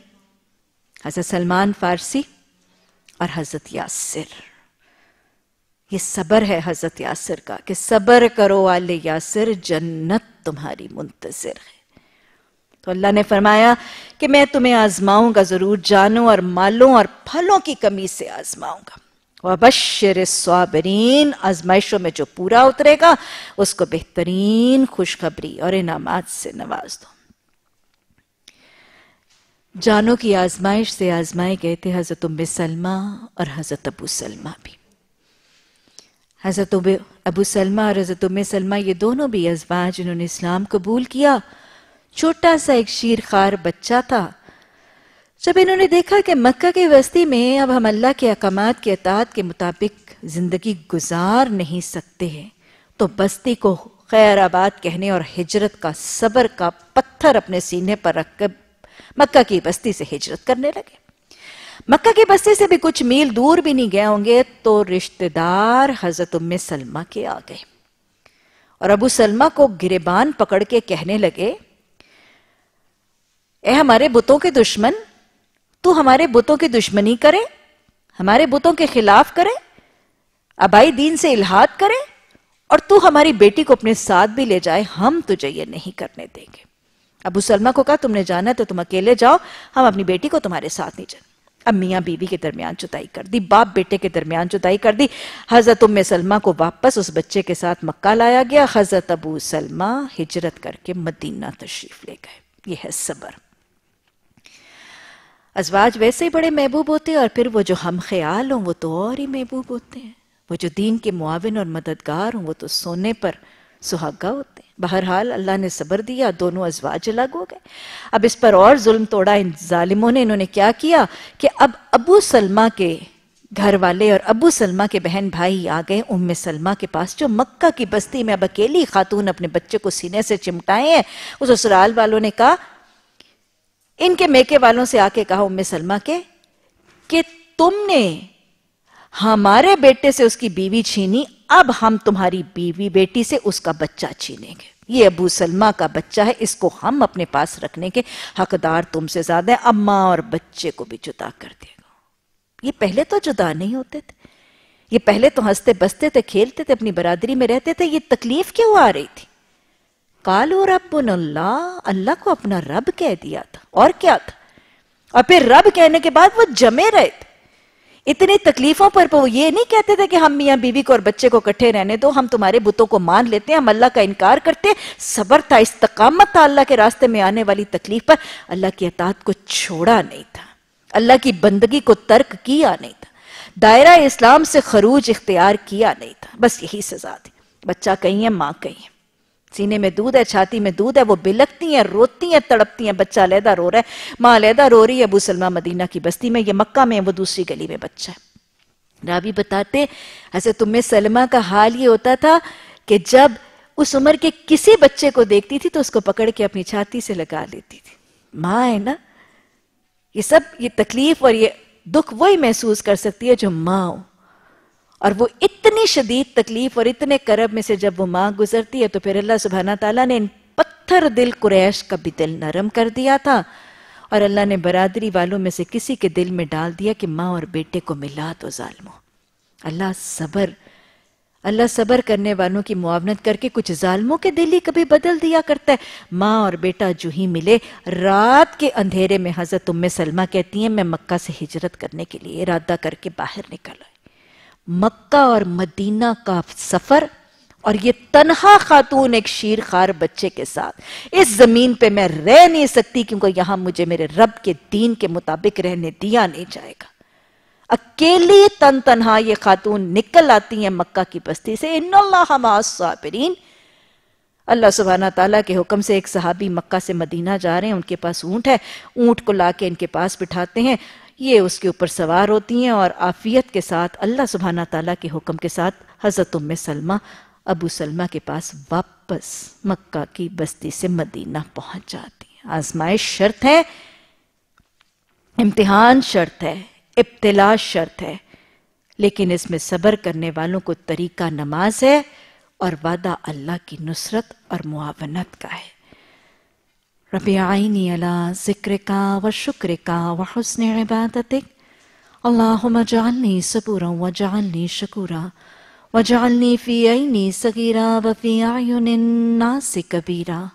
حضرت سلمان فارسی اور حضرت یاسر۔ یہ صبر ہے حضرت یاسر کا کہ صبر کرو آل یاسر، جنت تمہاری منتظر ہے۔ تو اللہ نے فرمایا کہ میں تمہیں آزماؤں گا، ضرور جانوں اور مالوں اور پھلوں کی کمی سے آزماؤں گا۔ وَبَشِّرِ الصَّابِرِينَ، آزمائشوں میں جو پورا اترے گا، اس کو بہترین خوشخبری اور انعامات سے نواز دو۔ جانوں کی آزمائش سے آزمائے گئے تھے حضرت ام سلمہ اور حضرت ابو سلمہ بھی۔ حضرت ابو سلمہ اور حضرت ام سلمہ یہ دونوں بھی ازواج انہوں نے اسلام قبول کیا۔ چھوٹا سا ایک شیر خار بچہ تھا۔ جب انہوں نے دیکھا کہ مکہ کی وسطی میں اب ہم اللہ کے اقامات کے اطاعت کے مطابق زندگی گزار نہیں سکتے ہیں، تو بستی کو خیر آباد کہنے اور ہجرت کا صبر کا پتھر اپنے سینے پر رکھ کر مکہ کی بستی سے ہجرت کرنے لگے۔ مکہ کی بستی سے بھی کچھ میل دور بھی نہیں گئے ہوں گے تو رشتہ دار حضرت ام سلمہ کے آ گئے۔ اور ابو سلمہ کو گریبان پکڑ کے کہنے لگے، اے ہمارے بتوں کے دشمن، تو ہمارے بتوں کی دشمنی کرے ہمارے بتوں کے خلاف کرے ابائی دین سے الہاد کرے اور تو ہماری بیٹی کو اپنے ساتھ بھی لے جائے، ہم تجھے یہ نہیں کرنے دیں گے۔ ابو سلمہ کو کہا، تم نے جانا تو تم اکیلے جاؤ، ہم اپنی بیٹی کو تمہارے ساتھ نہیں جائیں اب میاں بیوی کے درمیان جدائی کر دی، باپ بیٹے کے درمیان جدائی کر دی۔ حضرت ام سلمہ کو واپس اس بچے کے ساتھ مکہ لایا گیا۔ حضرت ابو سلمہ ہجرت کر کے مدینہ تشریف لے گئے۔ یہ ہے صبر۔ ازواج ویسے ہی بڑے محبوب ہوتے ہیں اور پھر وہ جو ہم خیال ہوں، وہ تو اور ہی محبوب ہوتے ہیں۔ وہ جو دین کے معاون اور مددگار ہوں، وہ تو سونے پر سہاگا ہوتے ہیں بہرحال اللہ نے صبر دیا، دونوں ازواج الگ ہو گئے۔ اب اس پر اور ظلم توڑا ان ظالموں نے۔ انہوں نے کیا کیا کہ اب ابو سلمہ کے گھر والے اور ابو سلمہ کے بہن بھائی آ گئے۔ ام سلمہ کے پاس جو مکہ کی بستی میں اب اکیلی خاتون اپنے بچے کو سینے سے چمٹائے ہیں۔ اس اسرال والوں نے کہا، ان کے میکے والوں سے آ کے کہا، ام سلمہ کے، کہ تم نے ہمارے بیٹے سے اس کی بیوی چھینی، اب ہم تمہاری بیوی بیٹی سے اس کا بچہ چھینیں گے۔ یہ ابو سلمہ کا بچہ ہے، اس کو ہم اپنے پاس رکھنے کے حقدار تم سے زیادہ ہیں۔ اب ماں اور بچے کو بھی جدا کر دے گا۔ یہ پہلے تو جدا نہیں ہوتے تھے۔ یہ پہلے تو ہنستے بستے تھے، کھیلتے تھے، اپنی برادری میں رہتے تھے۔ یہ تکلیف کیوں آ رہی تھی؟ کالو رب اللہ اللہ کو اپنا رب کہہ دیا تھا۔ اور کیا تھا؟ اور پھر رب کہنے کے بعد وہ جمے رہے تھے۔ اتنی تکلیفوں پر وہ یہ نہیں کہتے تھے کہ ہم میاں بیوی کو اور بچے کو کٹھے رہنے دو، ہم تمہارے بتوں کو مان لیتے ہیں، ہم اللہ کا انکار کرتے ہیں۔ صبر تھا، استقامت تھا اللہ کے راستے میں آنے والی تکلیف پر۔ اللہ کی اطاعت کو چھوڑا نہیں تھا۔ اللہ کی بندگی کو ترک کیا نہیں تھا۔ دائرہ اسلام سے خروج اختیار کیا نہیں تھا۔ بس یہی سزا تھی۔ بچہ کہیں ہے، ماں کہیں ہے۔ سینے میں دودھ ہے، چھاتی میں دودھ ہے، وہ بلکتی ہیں، روتی ہیں، تڑپتی ہیں، بچہ علیحدہ رو رہا ہے۔ ماں علیحدہ رو رہی ہے ابو سلمہ مدینہ کی بستی میں، یہ مکہ میں وہ دوسری گلی میں بچہ ہے۔ راوی بتاتے حضرت ام سلمہ کا حال یہ ہوتا تھا کہ جب اس عمر کے کسی بچے کو دیکھتی تھی تو اس کو پکڑ کے اپنی چھاتی سے لگا لیتی تھی۔ ماں ہے نا، یہ سب، یہ تکلیف اور یہ دکھ وہی محسوس کر سکتی ہے جو ماں ہو۔ اور وہ اتنی شدید تکلیف اور اتنے کرب میں سے جب وہ ماں گزرتی ہے تو پھر اللہ سبحانہ تعالیٰ نے ان پتھر دل قریش کا بھی دل نرم کر دیا تھا اور اللہ نے برادری والوں میں سے کسی کے دل میں ڈال دیا کہ ماں اور بیٹے کو ملا تو ظالمو اللہ صبر اللہ صبر کرنے والوں کی معاونت کر کے کچھ ظالموں کے دل ہی کبھی بدل دیا کرتا ہے۔ ماں اور بیٹا جو ہی ملے، رات کے اندھیرے میں حضرت ام سلمہ کہتی ہیں، میں مکہ سے ہجرت کرنے کے لیے ارادہ کر کے باہر نکل آئی۔ مکہ اور مدینہ کا سفر اور یہ تنہا خاتون ایک شیر خار بچے کے ساتھ۔ اس زمین پہ میں رہ نہیں سکتی کیونکہ یہاں مجھے میرے رب کے دین کے مطابق رہنے دیا نہیں جائے گا۔ اکیلی تن تنہا یہ خاتون نکل آتی ہیں مکہ کی بستی سے۔ ان اللہ صابرین اللہ سبحانہ تعالیٰ کے حکم سے ایک صحابی مکہ سے مدینہ جا رہے ہیں، ان کے پاس اونٹ ہے۔ اونٹ کو لا کے ان کے پاس بٹھاتے ہیں۔ یہ اس کے اوپر سوار ہوتی ہیں اور آفیت کے ساتھ اللہ سبحانہ تعالیٰ کے حکم کے ساتھ حضرت ام سلمہ، ابو سلمہ کے پاس واپس مکہ کی بستی سے مدینہ پہنچ جاتی ہیں۔ آزمائش شرط ہے، امتحان شرط ہے ابتلا شرط ہے، لیکن اس میں صبر کرنے والوں کو طریقہ نماز ہے اور وعدہ اللہ کی نصرت اور معاونت کا ہے۔ رب عيني على ذكرك وشكرك وحسن عبادتك اللهم اجعلني صبورا واجعلني شكورا واجعلني في عيني صغيرا وفي أعين الناس كبيرا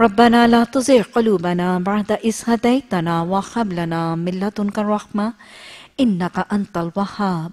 ربنا لا تزغ قلوبنا بعد إذ هديتنا وهب لنا من لدنك الرحمة إنك أنت الوهاب